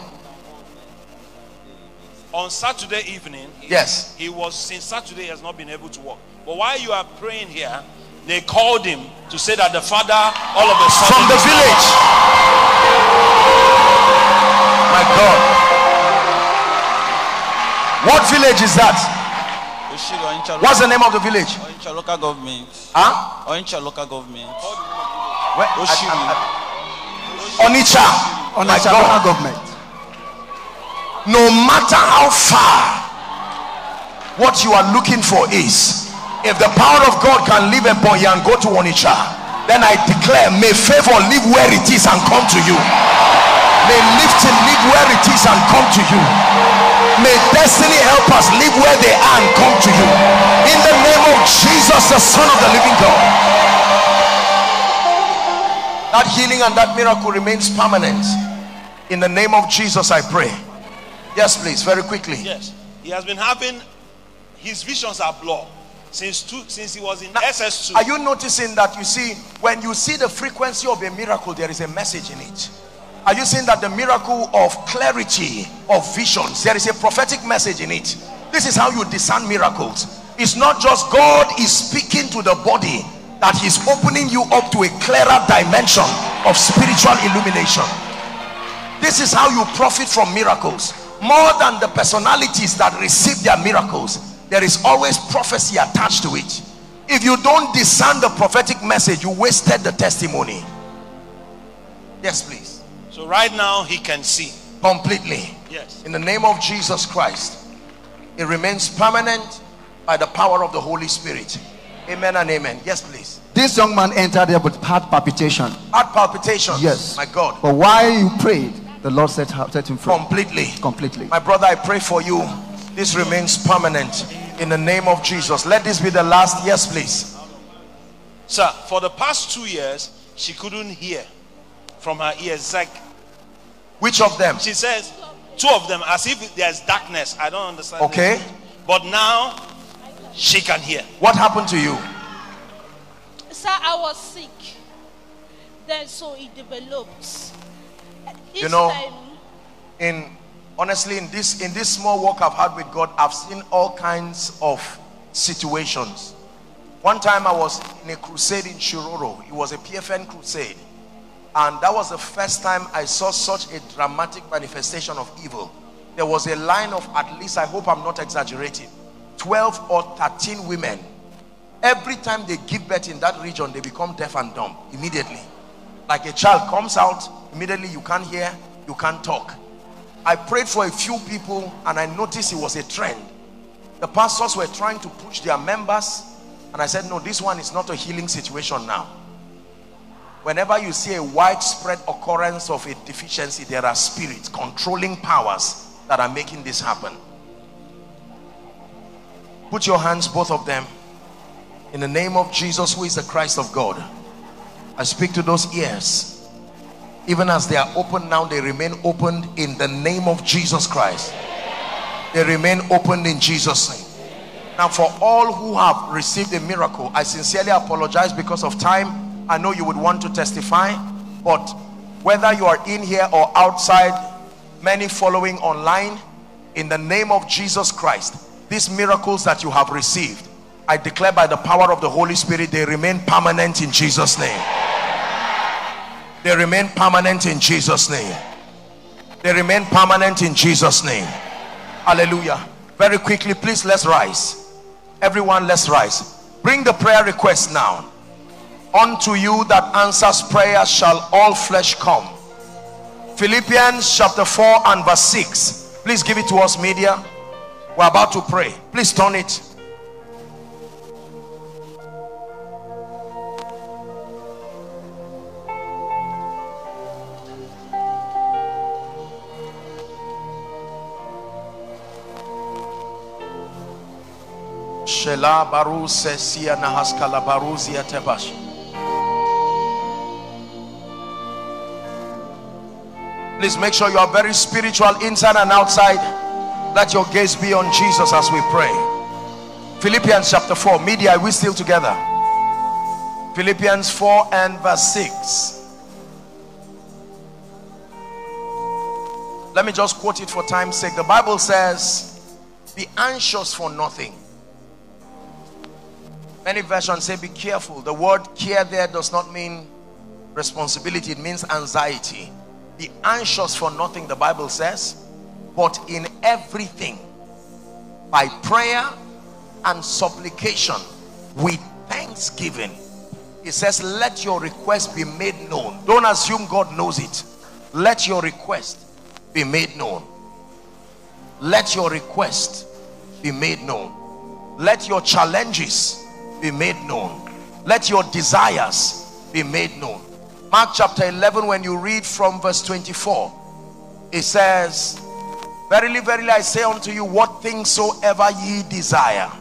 On Saturday evening, Yes. he was since Saturday he has not been able to walk. But while you are praying here, they called him to say that the father all of a sudden From the village. My God. What village is that? What's the name of the village? Onicha local government. Huh? Onicha local government. Where? Oshiwi. Onitsha. On My God. government. no matter how far what you are looking for is if the power of God can live upon you and go to Onitsha then I declare may favor live where it is and come to you may lifting live where it is and come to you may destiny help us live where they are and come to you in the name of Jesus the son of the living God that healing and that miracle remains permanent in the name of Jesus I pray Yes, please, very quickly. Yes. He has been having his visions are blurred since two since he was in SS2. Are you noticing that you see when you see the frequency of a miracle, there is a message in it? Are you seeing that the miracle of clarity of visions, there is a prophetic message in it? This is how you discern miracles. It's not just God is speaking to the body, that He's opening you up to a clearer dimension of spiritual illumination. This is how you profit from miracles. More than the personalities that receive their miracles, there is always prophecy attached to it. If you don't discern the prophetic message, you wasted the testimony. Yes, please. So right now he can see. Completely. Yes. In the name of Jesus Christ, it remains permanent by the power of the Holy Spirit. Amen and amen. Yes, please. This young man entered there with heart palpitation. Heart palpitation. Yes. My God. But while you prayed, the Lord set, her- set him free. Completely. Completely. My brother, I pray for you. This remains permanent in the name of Jesus. Let this be the last. Yes, please. Sir, for the past two years, she couldn't hear from her ears. It's like Which of them? she says, two of them, as if there's darkness. I don't understand. Okay. this. But now she can hear. What happened to you? Sir, I was sick. Then so it developed. Each You know, time, in honestly in this in this small walk I've had with God, I've seen all kinds of situations. One time I was in a crusade in Shiroro. It was a PFN crusade. And that was the first time I saw such a dramatic manifestation of evil. There was a line of at least, I hope I'm not exaggerating, 12 or 13 women. Every time they give birth in that region, they become deaf and dumb immediately. Like a child comes out, immediately you can't hear, you can't talk. I prayed for a few people and I noticed it was a trend. The pastors were trying to push their members and I said, no, this one is not a healing situation now. Whenever you see a widespread occurrence of a deficiency, there are spirits, controlling powers that are making this happen. Put your hands, both of them, in the name of Jesus, who is the Christ of God. I speak to those ears. Even as they are open now, they remain opened in the name of Jesus Christ. They remain opened in Jesus' name. Now, for all who have received a miracle, I sincerely apologize because of time. I know you would want to testify, but whether you are in here or outside, many following online, in the name of Jesus Christ, these miracles that you have received, I declare by the power of the Holy Spirit, they remain permanent in Jesus' name. They remain permanent in Jesus' name. They remain permanent in Jesus' name. Hallelujah. Very quickly, please let's rise. Everyone, let's rise. Bring the prayer request now. Unto you that answers prayer shall all flesh come. Philippians chapter 4 and verse 6. Please give it to us, media. We're about to pray. Please turn it. Please make sure you are very spiritual inside and outside. Let your gaze be on Jesus as we pray. Philippians chapter 4. Media, are we still together? Philippians 4 and verse 6. Let me just quote it for time's sake. The Bible says, Be anxious for nothing. Many versions say, Be careful. The word care there does not mean responsibility, it means anxiety. Be anxious for nothing, the Bible says, but in everything, by prayer and supplication, with thanksgiving. he says, Let your request be made known. Don't assume God knows it. Let your request be made known. Let your request be made known. Let your challenges be made known. Let your desires be made known. Mark chapter 11, when you read from verse 24, it says, Verily, verily, I say unto you, what things soever ye desire.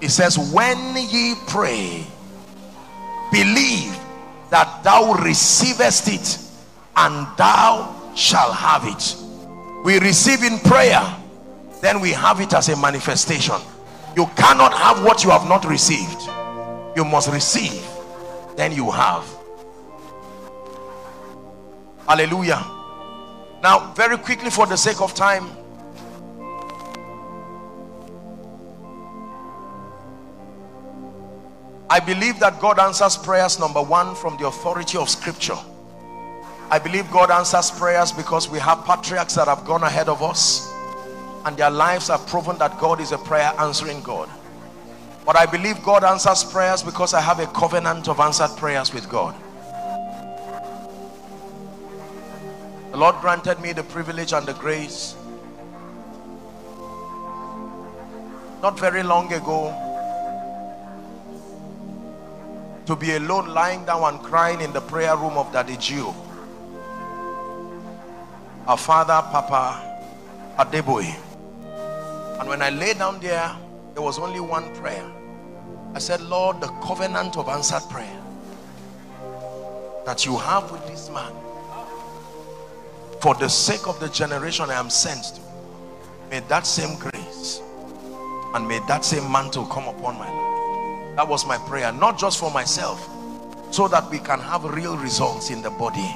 It says, When ye pray, believe that thou receivest it, and thou shall have it. We receive in prayer, then we have it as a manifestation. You cannot have what you have not received. You must receive, then you have. Hallelujah. Now, very quickly, for the sake of time, I believe that God answers prayers, number one, from the authority of Scripture. I believe God answers prayers because we have patriarchs that have gone ahead of us and their lives have proven that God is a prayer answering God. But I believe God answers prayers because I have a covenant of answered prayers with God. The Lord granted me the privilege and the grace not very long ago to be alone lying down and crying in the prayer room of Daddy Gio. Our father, Papa Adeboye. And when I lay down there, there was only one prayer. I said, Lord, the covenant of answered prayer that you have with this man for the sake of the generation I am sent to, may that same grace and may that same mantle come upon my life. That was my prayer, not just for myself, so that we can have real results in the body.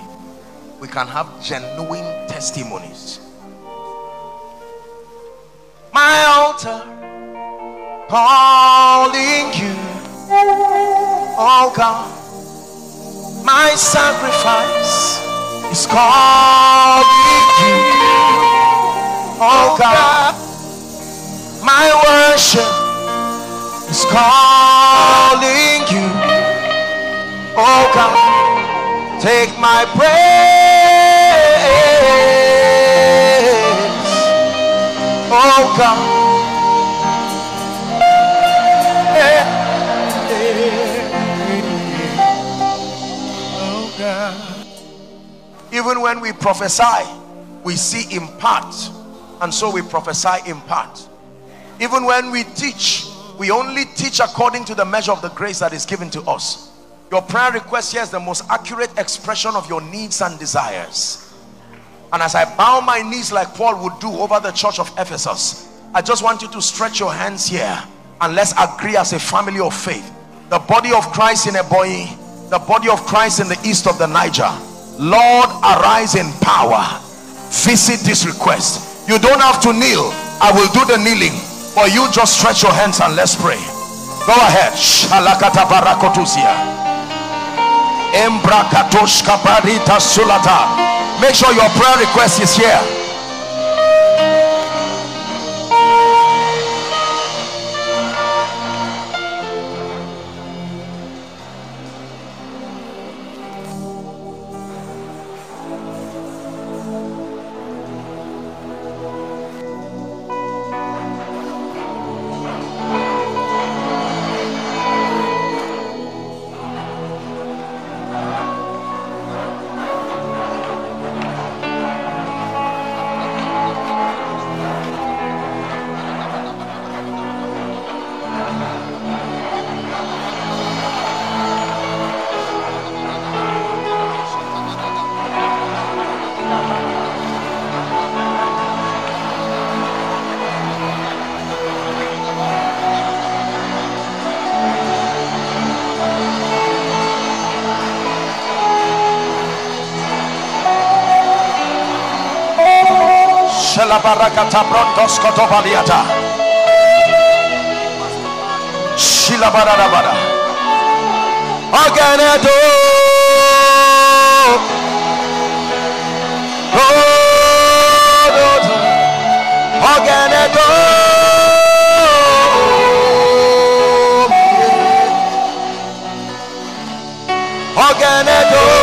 We can have genuine testimonies. My altar calling you, oh God, my sacrifice is calling you, oh, oh God, my worship is calling you, oh God, take my praise, oh God. Even when we prophesy, we see in part, and so we prophesy in part. Even when we teach, we only teach according to the measure of the grace that is given to us. Your prayer request here is the most accurate expression of your needs and desires. And as I bow my knees like Paul would do over the church of Ephesus, I just want you to stretch your hands here and let's agree as a family of faith. The body of Christ in Ebonyi, the body of Christ in the east of the Niger. Lord, arise in power. Visit this request. You don't have to kneel. I will do the kneeling. Or you just stretch your hands and let's pray. Go ahead. Make sure your prayer request is here. Shelabarakata brontos kotobaliata. Shilabarabara. Aganeto. Aganeto. Aganeto.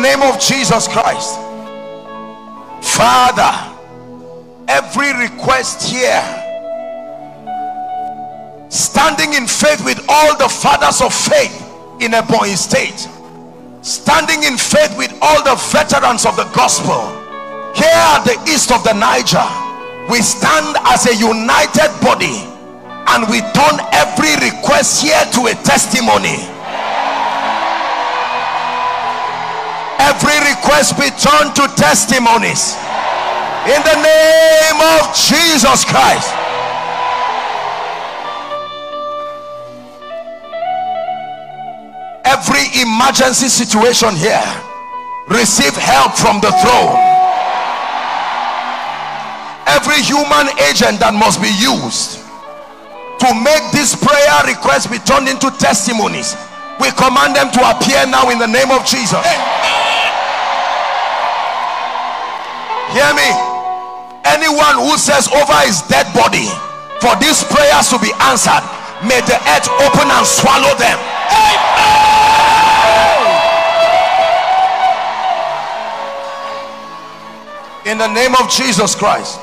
Name of Jesus Christ, Father, every request here, standing in faith with all the fathers of faith in Ebonyi state, standing in faith with all the veterans of the gospel here at the east of the Niger we stand as a united body and we turn every request here to a testimony request be turned to testimonies. In the name of Jesus Christ. Every emergency situation here receive help from the throne. Every human agent that must be used to make this prayer request be turned into testimonies we command them to appear now in the name of jesus hear me. Anyone who says over his dead body for these prayers to be answered may the earth open and swallow them. In the name of jesus christ.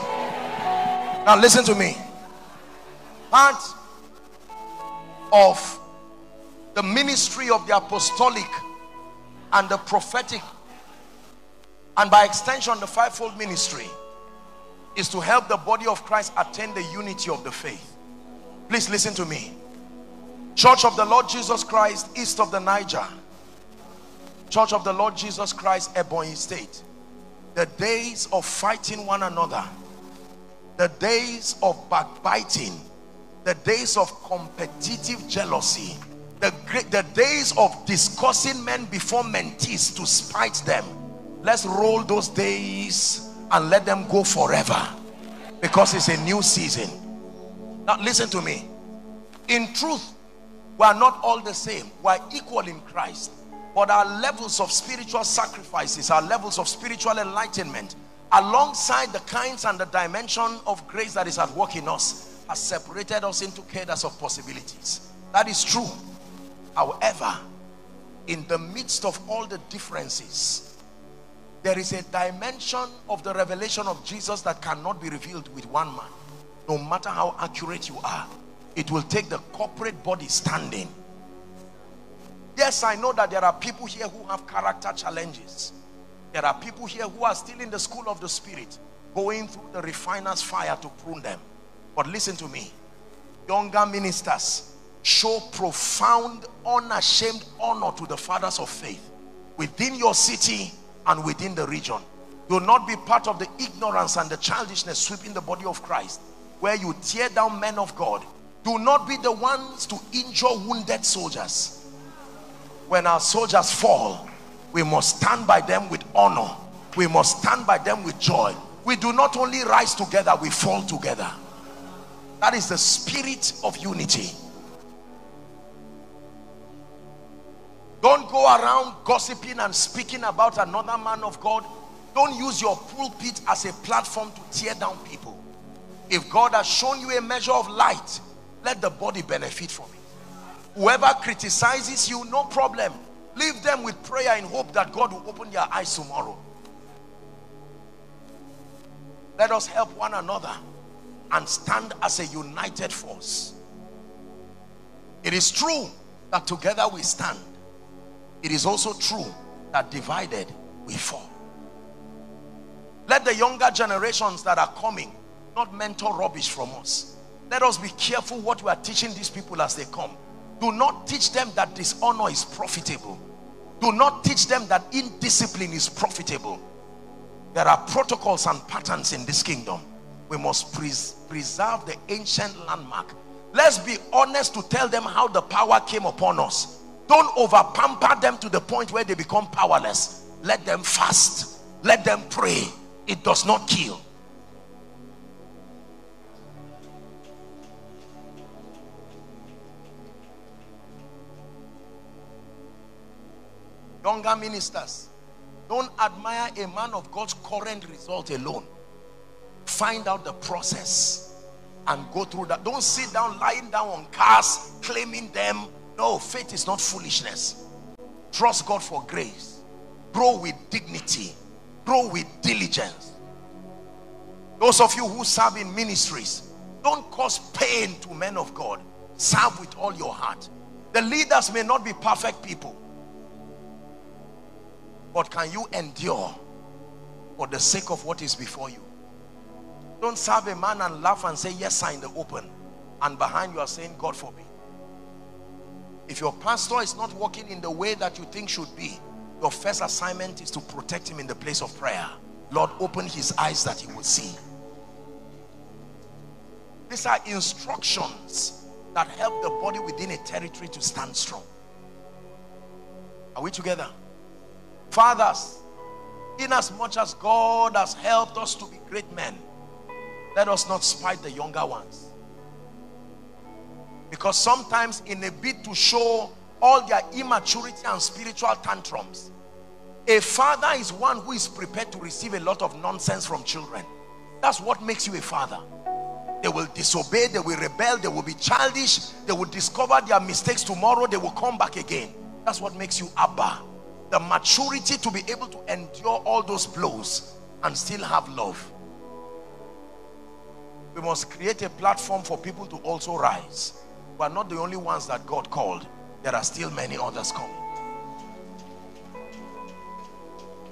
Now listen to me. Part of the ministry of the apostolic and the prophetic and by extension the fivefold ministry is to help the body of Christ attain the unity of the faith. Please listen to me. Church of the Lord Jesus Christ east of the Niger. Church of the Lord Jesus Christ Ebonyi state. The days of fighting one another. The days of backbiting. The days of competitive jealousy. The the days of discussing men before mentees to spite them let's roll those days and let them go forever. Because it's a new season. Now listen to me. In truth we are not all the same. We are equal in christ. But our levels of spiritual sacrifices our levels of spiritual enlightenment alongside the kinds and the dimension of grace that is at work in us has separated us into cadres of possibilities. That is true. However in the midst of all the differences there is a dimension of the revelation of Jesus that cannot be revealed with one man. No matter how accurate you are it will take the corporate body standing. Yes I know that there are people here who have character challenges. There are people here who are still in the school of the spirit going through the refiner's fire to prune them. But listen to me. Younger ministers show profound unashamed honor to the fathers of faith. Within your city and within the region. Do not be part of the ignorance and the childishness sweeping the body of Christ where you tear down men of God. Do not be the ones to injure wounded soldiers. When our soldiers fall we must stand by them with honor. We must stand by them with joy. We do not only rise together we fall together. That is the spirit of unity don't go around gossiping and speaking about another man of God. Don't use your pulpit as a platform to tear down people. If God has shown you a measure of light let the body benefit from it. Whoever criticizes you no problem. Leave them with prayer in hope that God will open their eyes tomorrow. Let us help one another and stand as a united force. It is true that together we stand it is also true that divided we fall. Let the younger generations that are coming not mentor rubbish from us. Let us be careful what we are teaching these people as they come. Do not teach them that dishonor is profitable. Do not teach them that indiscipline is profitable. There are protocols and patterns in this kingdom. We must pres preserve the ancient landmark. Let's be honest to tell them how the power came upon us don't over pamper them to the point where they become powerless. Let them fast. Let them pray. It does not kill. Younger ministers don't admire a man of God's current result alone. Find out the process and go through that. Don't sit down lying down on cars claiming them no faith is not foolishness trust God for grace grow with dignity grow with diligence those of you who serve in ministries don't cause pain to men of God serve with all your heart the leaders may not be perfect people but can you endure for the sake of what is before you? Don't serve a man and laugh and say, yes, sir, in the open. And behind you are saying, God forbid. If your pastor is not working in the way that you think should be, your first assignment is to protect him in the place of prayer. Lord, open his eyes that he will see. These are instructions that help the body within a territory to stand strong. Are we together? Fathers, in as much as God has helped us to be great men, let us not spite the younger ones. Because sometimes in a bid to show all their immaturity and spiritual tantrums, a father is one who is prepared to receive a lot of nonsense from children. That's what makes you a father. They will disobey, they will rebel, they will be childish, they will discover their mistakes tomorrow, they will come back again. That's what makes you Abba the maturity to be able to endure all those blows and still have love we must create a platform for people to also rise we are not the only ones that God called. There are still many others coming.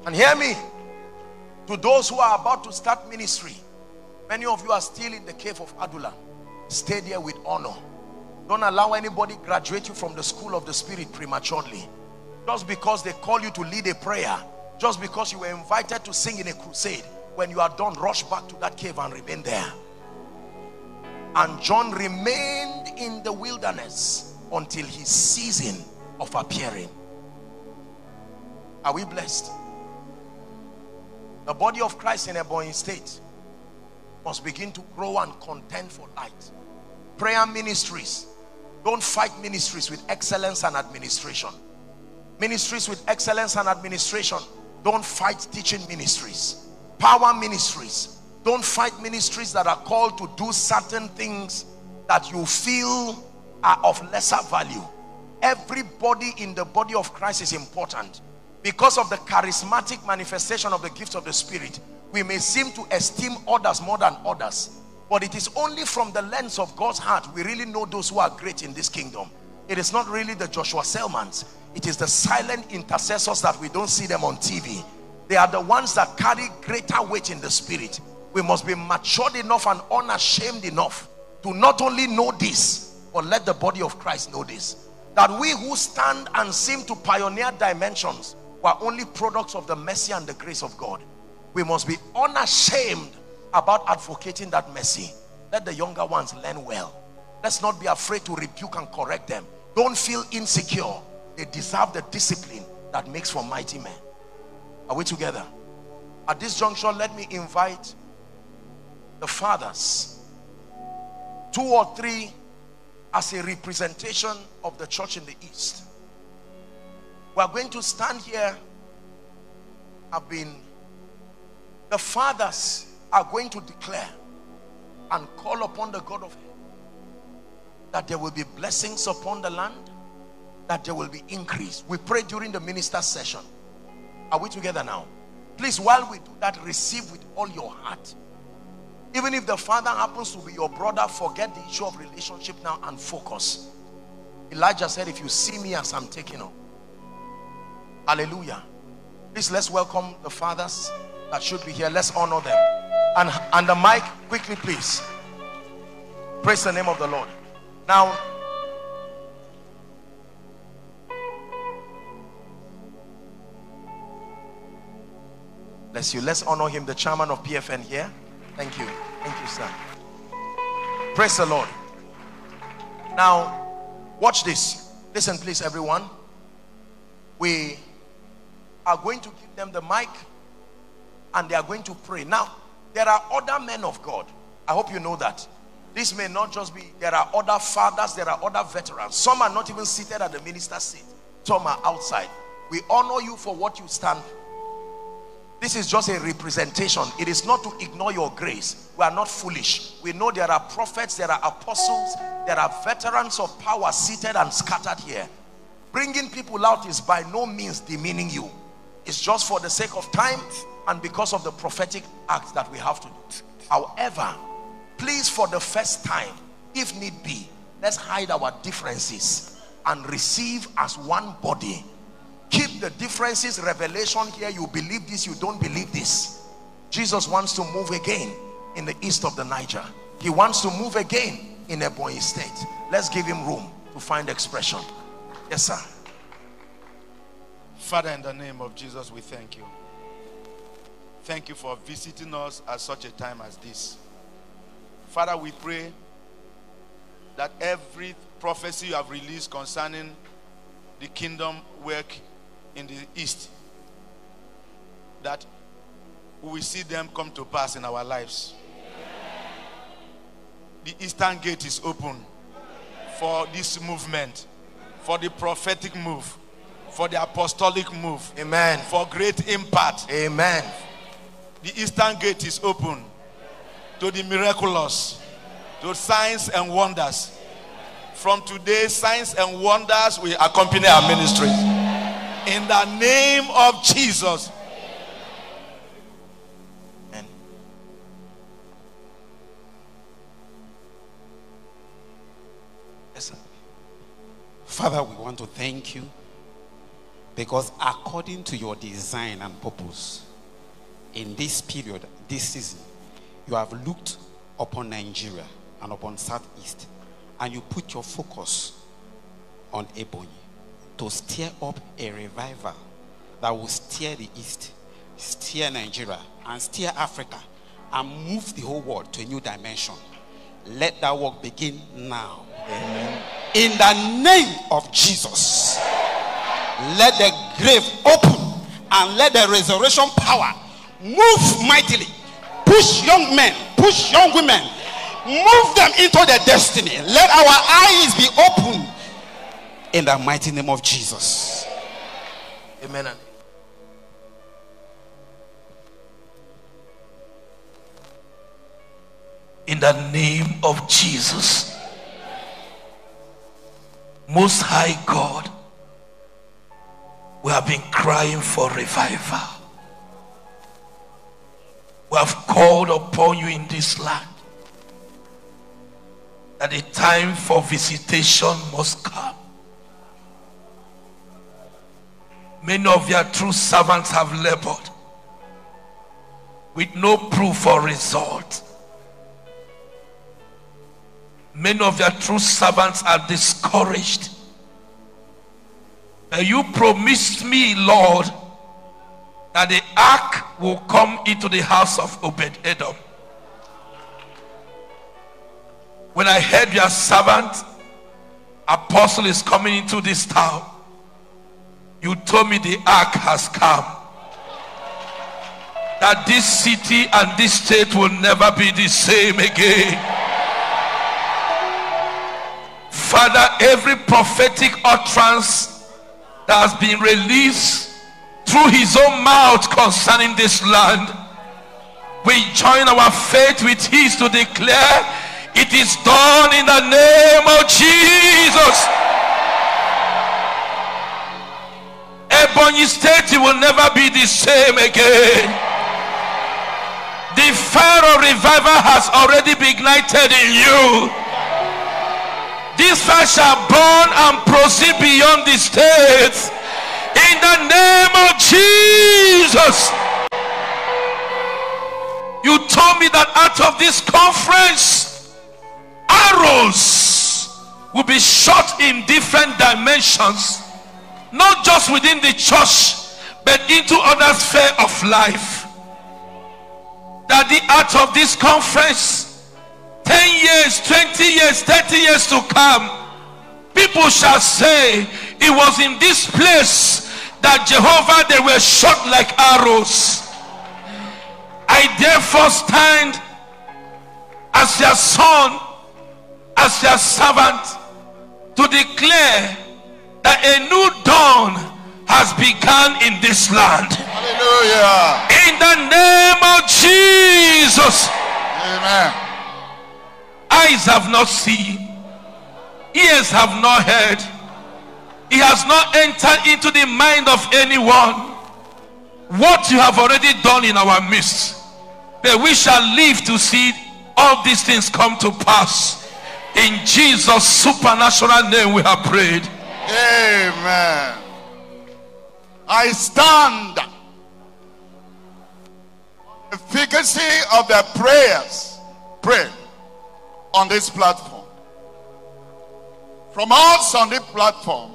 And hear me. To those who are about to start ministry many of you are still in the cave of Adullam stay there with honor. Don't allow anybody graduate you from the school of the spirit prematurely. Just because they call you to lead a prayer just because you were invited to sing in a crusade when you are done rush back to that cave and remain there. And John remained in the wilderness until his season of appearing. Are we blessed? The body of Christ in Ebonyi state must begin to grow and contend for light. Prayer ministries. Don't fight ministries with excellence and administration. Ministries with excellence and administration. Don't fight teaching ministries. Power ministries. Don't fight ministries that are called to do certain things that you feel are of lesser value. Everybody in the body of Christ is important. Because of the charismatic manifestation of the gifts of the spirit we may seem to esteem others more than others. But it is only from the lens of God's heart we really know those who are great in this kingdom. It is not really the Joshua Selmans. It is the silent intercessors that we don't see them on TV. They are the ones that carry greater weight in the spirit. We must be matured enough and unashamed enough to not only know this, but let the body of Christ know this. That we who stand and seem to pioneer dimensions were only products of the mercy and the grace of God. We must be unashamed about advocating that mercy. Let the younger ones learn well. Let's not be afraid to rebuke and correct them. Don't feel insecure They deserve the discipline that makes for mighty men. Are we together? At this juncture, let me invite the fathers, two or three, as a representation of the church in the East. We are going to stand here. Have been the fathers are going to declare and call upon the God of heaven that there will be blessings upon the land, that there will be increase. We pray during the minister session. Are we together now? Please, while we do that, receive with all your heart. Even if the father happens to be your brother, forget the issue of relationship now and focus. Elijah said, If you see me as I'm taking up, hallelujah. Please, let's welcome the fathers that should be here. Let's honor them. And, and the mic, quickly, please. Praise the name of the Lord. Now, bless you. Let's honor him, the chairman of PFN here. Thank you. Thank you, sir. Praise the Lord. Now, watch this. Listen, please, everyone. We are going to give them the mic and they are going to pray. Now, there are other men of God. I hope you know that. This may not just be, there are other fathers, there are other veterans. Some are not even seated at the minister's seat, some are outside. We honor you for what you stand. This is just a representation. It is not to ignore your grace. We are not foolish. We know there are prophets, there are apostles, there are veterans of power seated and scattered here. Bringing people out is by no means demeaning you. It's just for the sake of time and because of the prophetic act that we have to do. However, please for the first time, if need be, let's hide our differences and receive as one body. Keep the differences, revelation here. You believe this, you don't believe this. Jesus wants to move again in the east of the Niger. He wants to move again in Ebonyi state. Let's give him room to find expression. Yes, sir. Father, in the name of Jesus, we thank you. Thank you for visiting us at such a time as this. Father, we pray that every prophecy you have released concerning the kingdom work in the east, that we will see them come to pass in our lives. The eastern gate is open for this movement, for the prophetic move, for the apostolic move. Amen. For great impact. Amen. The eastern gate is open to the miraculous, to signs and wonders. From today, signs and wonders will accompany our ministry. In the name of Jesus. Amen. Yes. Father, we want to thank you because according to your design and purpose, in this period, this season, you have looked upon Nigeria and upon Southeast, and you put your focus on Ebonyi to stir up a revival that will steer the East, steer Nigeria, and steer Africa, and move the whole world to a new dimension. Let that work begin now. Amen. In the name of Jesus, let the grave open and let the resurrection power move mightily. Push young men, push young women, move them into their destiny. Let our eyes be open in the mighty name of Jesus. Amen. In the name of Jesus. Most High God, we have been crying for revival. We have called upon you in this land that the time for visitation must come. Many of your true servants have labored with no proof or result. Many of your true servants are discouraged. But you promised me, Lord, that the ark will come into the house of Obed Edom. When I heard your servant, apostle, is coming into this town, you told me the ark has come. That this city and this state will never be the same again. Father, every prophetic utterance that has been released through his own mouth concerning this land, we join our faith with his to declare it is done in the name of Jesus. Ebonyi State will never be the same again. The fire of revival has already been ignited in you. This fire shall burn and proceed beyond the states. In the name of Jesus. You told me that out of this conference, arrows will be shot in different dimensions, not just within the church, but into other sphere of life. That the out of this conference, 10 years, 20 years, 30 years to come, people shall say, It was in this place that Jehovah they were shot like arrows. I therefore stand as your son, as your servant, to declare that a new dawn has begun in this land. Hallelujah. In the name of Jesus. Amen. Eyes have not seen, ears have not heard, it has not entered into the mind of anyone what you have already done in our midst. But we shall live to see all these things come to pass. In Jesus' supernatural name, we have prayed. Amen. I stand the efficacy of the prayers prayed on this platform. From us on this platform,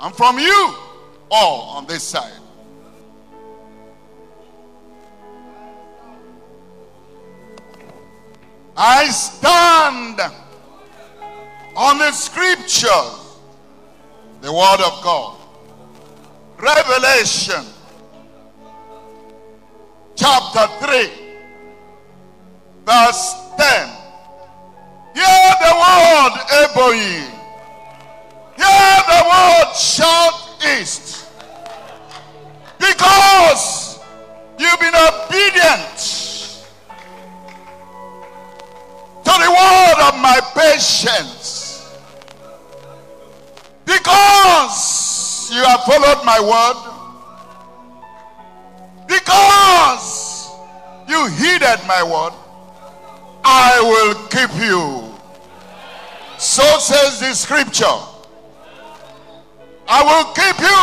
and from you all on this side. I stand on the scriptures, the word of God. Revelation chapter 3, verse 10. Hear the word, Ebonyi. Hear the word, southeast. Because you've been obedient to the word of my patience. Because you have followed my word. Because you heeded my word. I will keep you. So says the scripture. I will keep you.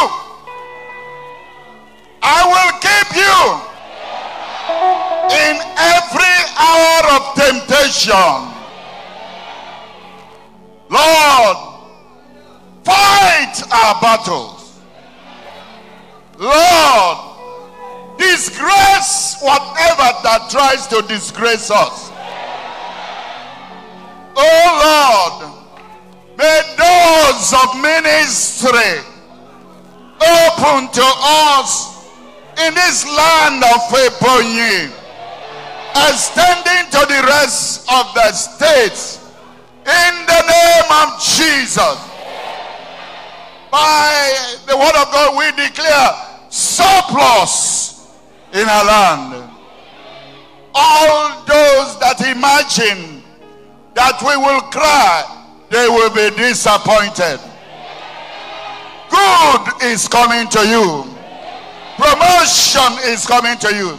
I will keep you in every hour of temptation. Lord, fight our battles. Lord, disgrace whatever that tries to disgrace us. Oh Lord, may doors of ministry open to us in this land of Ebonyi, extending to the rest of the states. In the name of Jesus. By the word of God, we declare surplus in our land. All those that imagine that we will cry, they will be disappointed. Good is coming to you. Promotion is coming to you.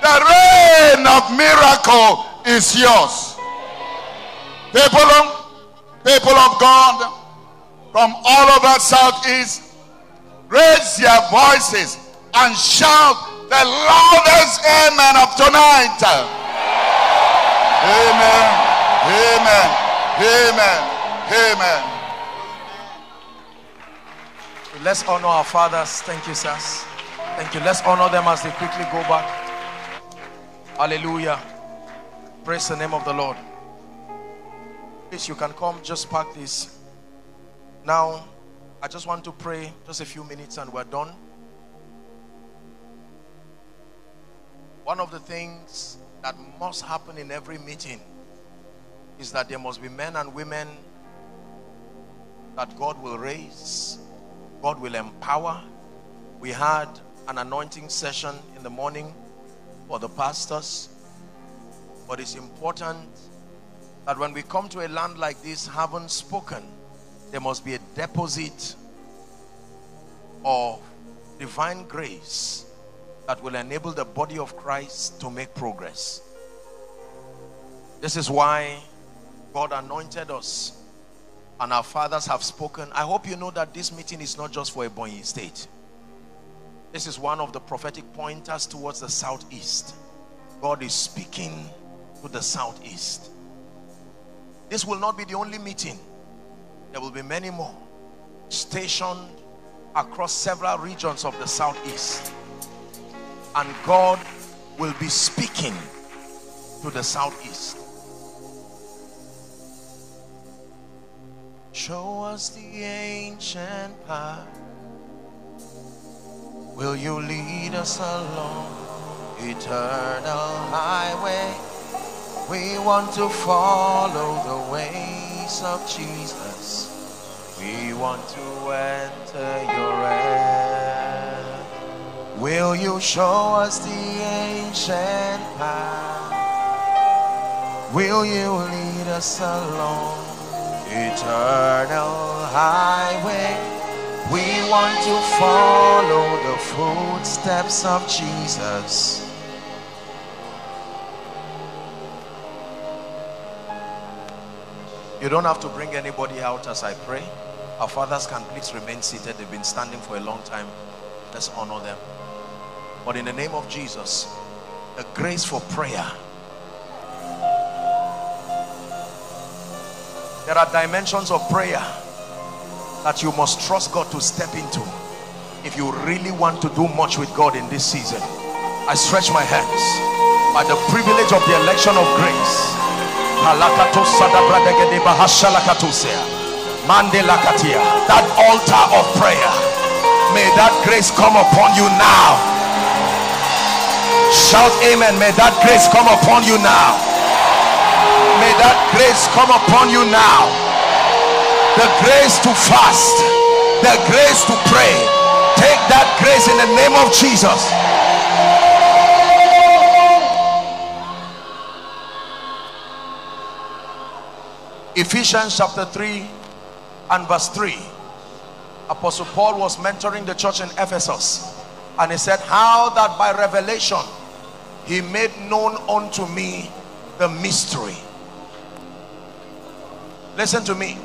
The reign of miracle is yours. People of, people of God from all over Southeast, raise your voices and shout the loudest amen of tonight. Amen. Amen. Amen. Amen. Let's honor our fathers. Thank you, sirs. Thank you. Let's honor them as they quickly go back. Hallelujah. Praise the name of the Lord. Please, you can come, just pack this. Now, I just want to pray just a few minutes and we're done. One of the things that must happen in every meeting is that there must be men and women that God will raise, God will empower. We had an anointing session in the morning for the pastors, but it's important that when we come to a land like this, haven't spoken, there must be a deposit of divine grace that will enable the body of Christ to make progress. This is why God anointed us and our fathers have spoken. I hope you know that this meeting is not just for a Ebonyi State. This is one of the prophetic pointers towards the southeast. God is speaking to the southeast. This will not be the only meeting. There will be many more stationed across several regions of the southeast. And God will be speaking to the southeast. Show us the ancient path. Will you lead us along eternal highway? We want to follow the ways of Jesus. We want to enter your rest. Will you show us the ancient path? Will you lead us along eternal highway? We want to follow the footsteps of Jesus. You don't have to bring anybody out as I pray. Our fathers can please remain seated. They've been standing for a long time. Let's honor them. But in the name of Jesus, a grace for prayer. There are dimensions of prayer that you must trust God to step into if you really want to do much with God in this season. I stretch my hands by the privilege of the election of grace. That altar of prayer. May that grace come upon you now. Shout amen. May that grace come upon you now. May that grace come upon you now. The grace to fast. The grace to pray. Take that grace in the name of Jesus. Ephesians chapter 3 and verse 3 Apostle Paul was mentoring the church in Ephesus and he said how that by revelation he made known unto me the mystery. Listen to me.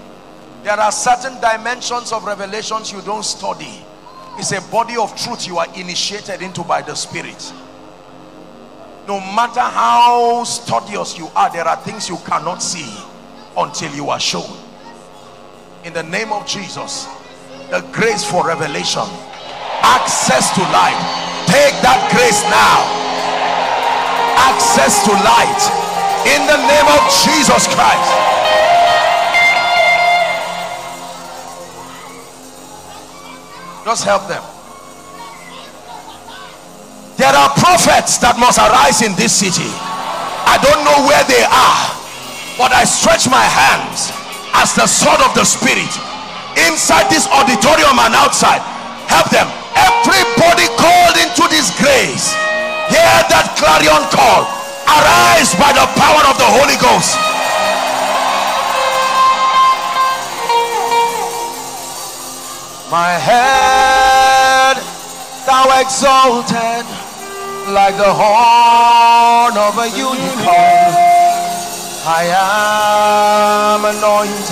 There are certain dimensions of revelations you don't study. It's a body of truth you are initiated into by the spirit. No matter how studious you are there are things you cannot see until you are shown in the name of Jesus the grace for revelation access to light. Take that grace now. Access to light in the name of Jesus Christ. Just help them. There are prophets that must arise in this city. I don't know where they are but I stretch my hands as the sword of the spirit. Inside this auditorium and outside help them. Everybody called into this grace. Hear that clarion call. Arise by the power of the Holy Ghost. My head thou exalted like the horn of a unicorn. I am anointed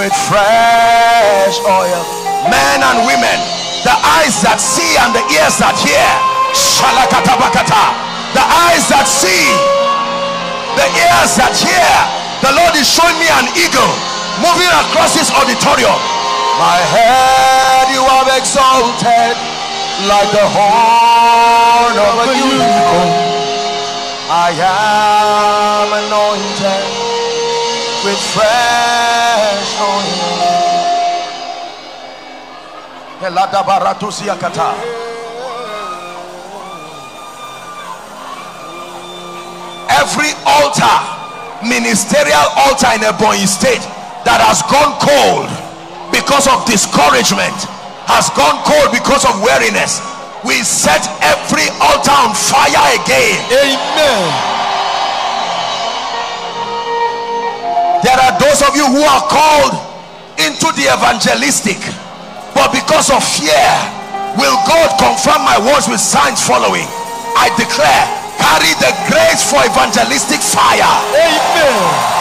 with fresh oil. Men and women, the eyes that see and the ears that hear. The eyes that see, the ears that hear. The Lord is showing me an eagle moving across this auditorium. My head you have exalted like the horn of a unicorn. I am anointed with fresh oil. Every altar, ministerial altar in a Ebonyi state that has gone cold because of discouragement, has gone cold because of weariness. We set every altar on fire again. Amen. There are those of you who are called into the evangelistic, but because of fear, will God confirm my words with signs following? I declare, carry the grace for evangelistic fire. Amen.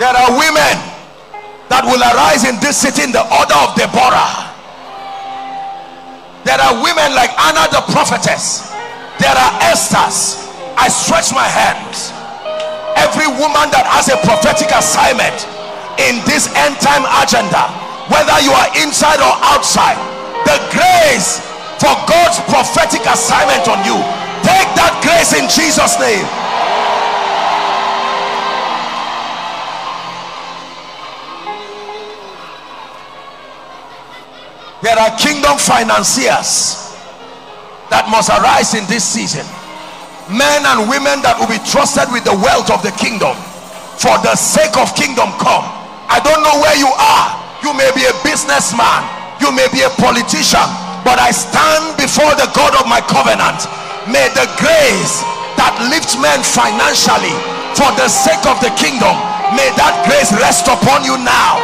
There are women that will arise in this city in the order of Deborah. There are women like Anna the prophetess. There are Esther's. I stretch my hands. Every woman that has a prophetic assignment in this end time agenda, whether you are inside or outside, the grace for God's prophetic assignment on you, take that grace in Jesus' name. There are kingdom financiers that must arise in this season. Men and women that will be trusted with the wealth of the kingdom for the sake of kingdom come. I don't know where you are. You may be a businessman, you may be a politician, but I stand before the God of my covenant. May the grace that lifts men financially for the sake of the kingdom, may that grace rest upon you now.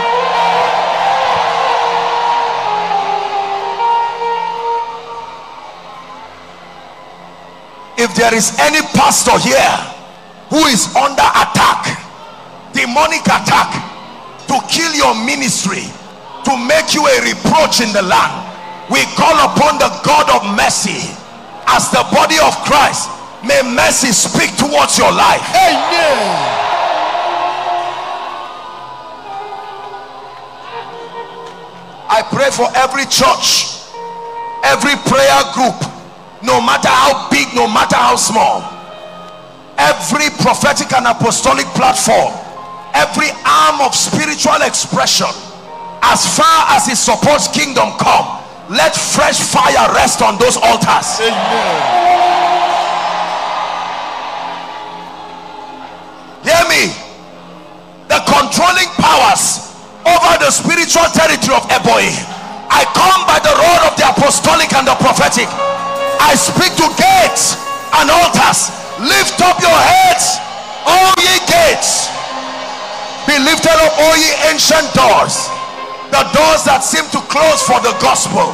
If there is any pastor here who is under attack demonic attack to kill your ministry to make you a reproach in the land we call upon the God of mercy. As the body of Christ may mercy speak towards your life. Amen. I pray for every church every prayer group no matter how big no matter how small every prophetic and apostolic platform every arm of spiritual expression as far as it supports kingdom come let fresh fire rest on those altars. Amen. hear me. The controlling powers over the spiritual territory of Ebonyi I come by the rod of the apostolic and the prophetic I speak to gates and altars. Lift up your heads, all ye gates. Be lifted up, all ye ancient doors. The doors that seem to close for the gospel.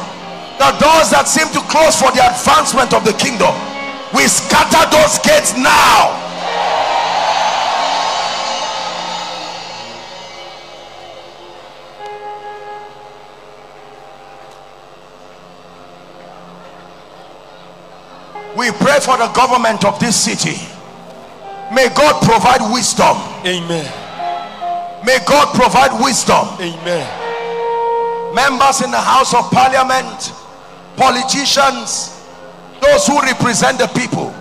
The doors that seem to close for the advancement of the kingdom. We scatter those gates now. We pray for the government of this city. May god provide wisdom. Amen. May god provide wisdom. Amen. Members in the house of parliament politicians those who represent the people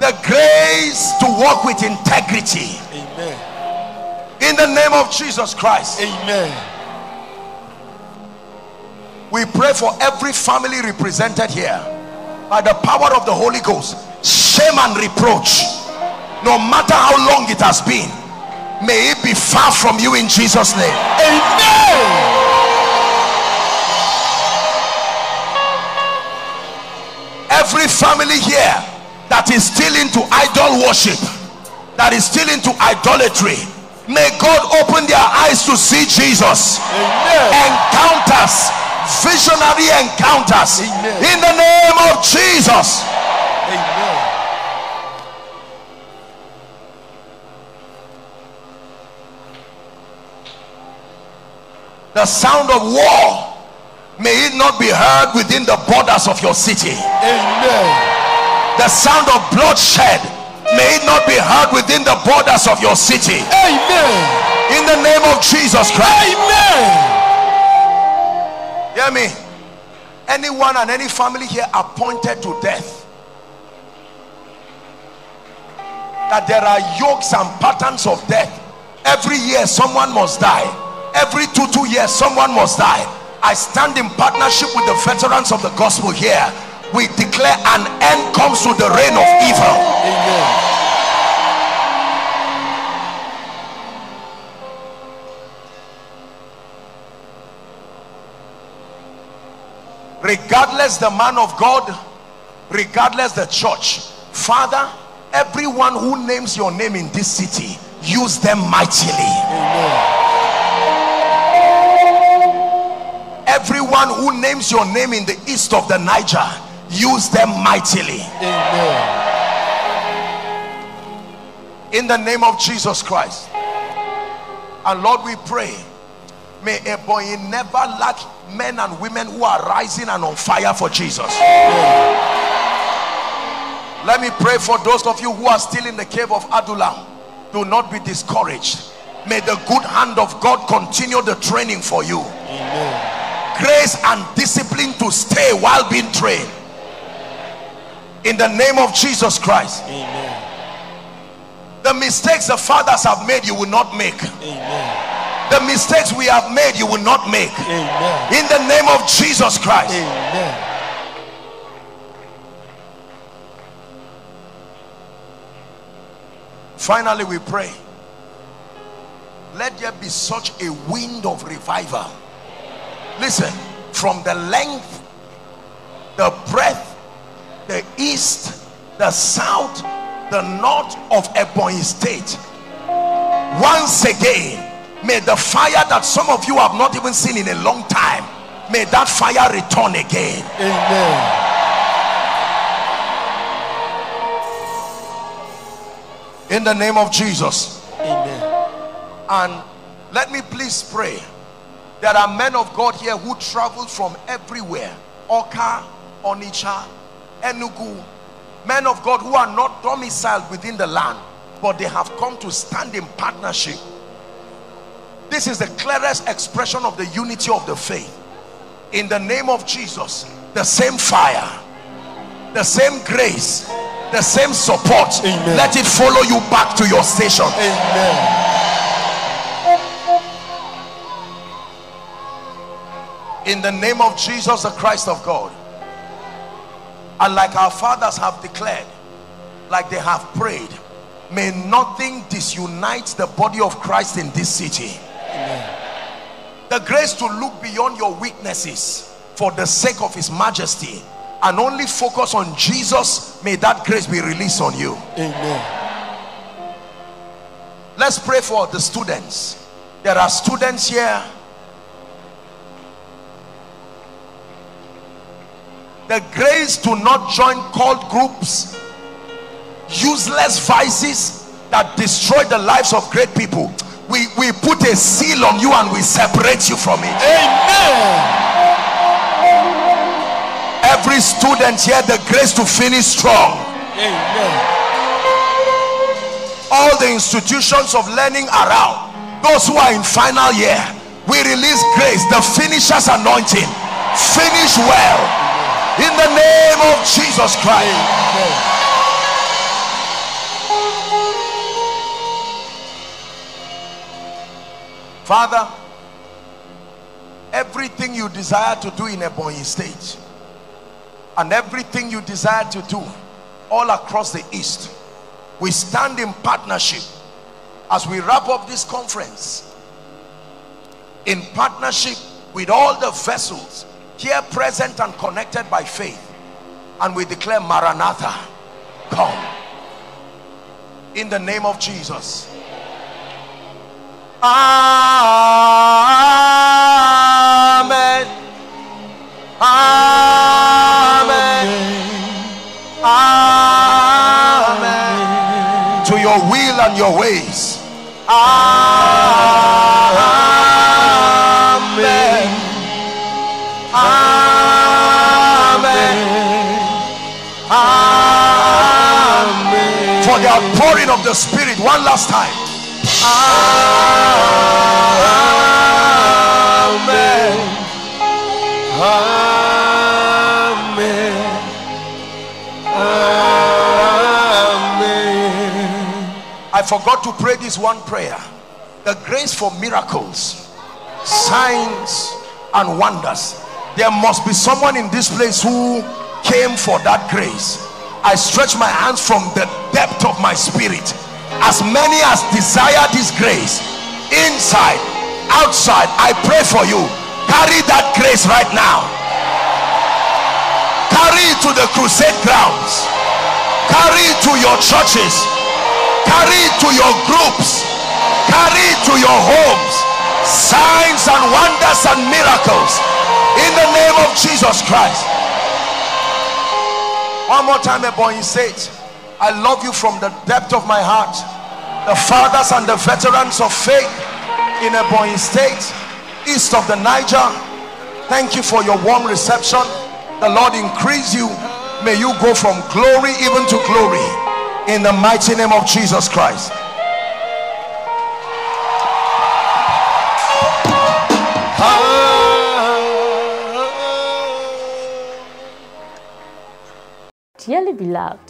the grace to walk with integrity. Amen. In the name of jesus christ. Amen. We pray for every family represented here by the power of the Holy Ghost shame and reproach no matter how long it has been may it be far from you in Jesus name. Amen. Every family here that is still into idol worship that is still into idolatry may God open their eyes to see Jesus. Amen. Encounters visionary encounters Amen. in the name of Jesus. Amen. The sound of war may it not be heard within the borders of your city. Amen. The sound of bloodshed may it not be heard within the borders of your city. Amen. In the name of Jesus Christ. Amen. Hear me. Anyone and any family here appointed to death. That there are yokes and patterns of death every year someone must die every two two years someone must die i stand in partnership with the veterans of the gospel here we declare an end comes to the reign of evil Amen. Regardless the man of god regardless the church father everyone who names your name in this city use them mightily. Everyone who names your name in the east of the niger use them mightily. In the name of jesus christ. And lord we pray may Ebonyi never lack men and women who are rising and on fire for jesus let me pray for those of you who are still in the cave of Adullam. Do not be discouraged. May the good hand of God continue the training for you. Amen. Grace and discipline to stay while being trained. In the name of Jesus Christ. Amen. The mistakes the fathers have made, you will not make. Amen. The mistakes we have made, you will not make. Amen. In the name of Jesus Christ. Amen. finally we pray let there be such a wind of revival listen from the length the breadth the east the south the north of Ebonyi state once again may the fire that some of you have not even seen in a long time may that fire return again. Amen. In the name of Jesus. Amen. And let me please pray. There are men of God here who travel from everywhere. Awka, Onitsha, Enugu. Men of God who are not domiciled within the land but they have come to stand in partnership this is the clearest expression of the unity of the faith in the name of Jesus the same fire the same grace the same support Amen. let it follow you back to your station Amen. in the name of Jesus the Christ of God and like our fathers have declared like they have prayed may nothing disunite the body of Christ in this city. The grace to look beyond your weaknesses for the sake of his majesty and only focus on Jesus may that grace be released on you. Amen. Let's pray for the students. There are students here. The grace to not join cult groups useless vices that destroy the lives of great people we we put a seal on you and we separate you from it. Amen. Every student here the grace to finish strong. Amen. all the institutions of learning around those who are in final year we release grace the finishers anointing. Finish well. In the name of Jesus Christ. Amen. Father everything you desire to do in Ebonyi state and everything you desire to do all across the east we stand in partnership as we wrap up this conference. In partnership with all the vessels here present and connected by faith and we declare Maranatha come. In the name of Jesus Amen. Amen. Amen. To your will and your ways. Amen. Amen. Amen. For the outpouring of the spirit one last time Amen. Amen. Amen. I forgot to pray this one prayer. The grace for miracles signs and wonders. There must be someone in this place who came for that grace. I stretch my hands from the depth of my spirit as many as desire this grace inside outside i pray for you. Carry that grace right now. Carry it to the crusade grounds. Carry it to your churches. Carry it to your groups. Carry it to your homes. Signs and wonders and miracles. In the name of jesus christ. One more time Ebonyi say it I love you from the depth of my heart. The fathers and the veterans of faith in Ebonyi state east of the Niger. Thank you for your warm reception. The Lord increase you. May you go from glory even to glory. In the mighty name of Jesus Christ. Dearly beloved,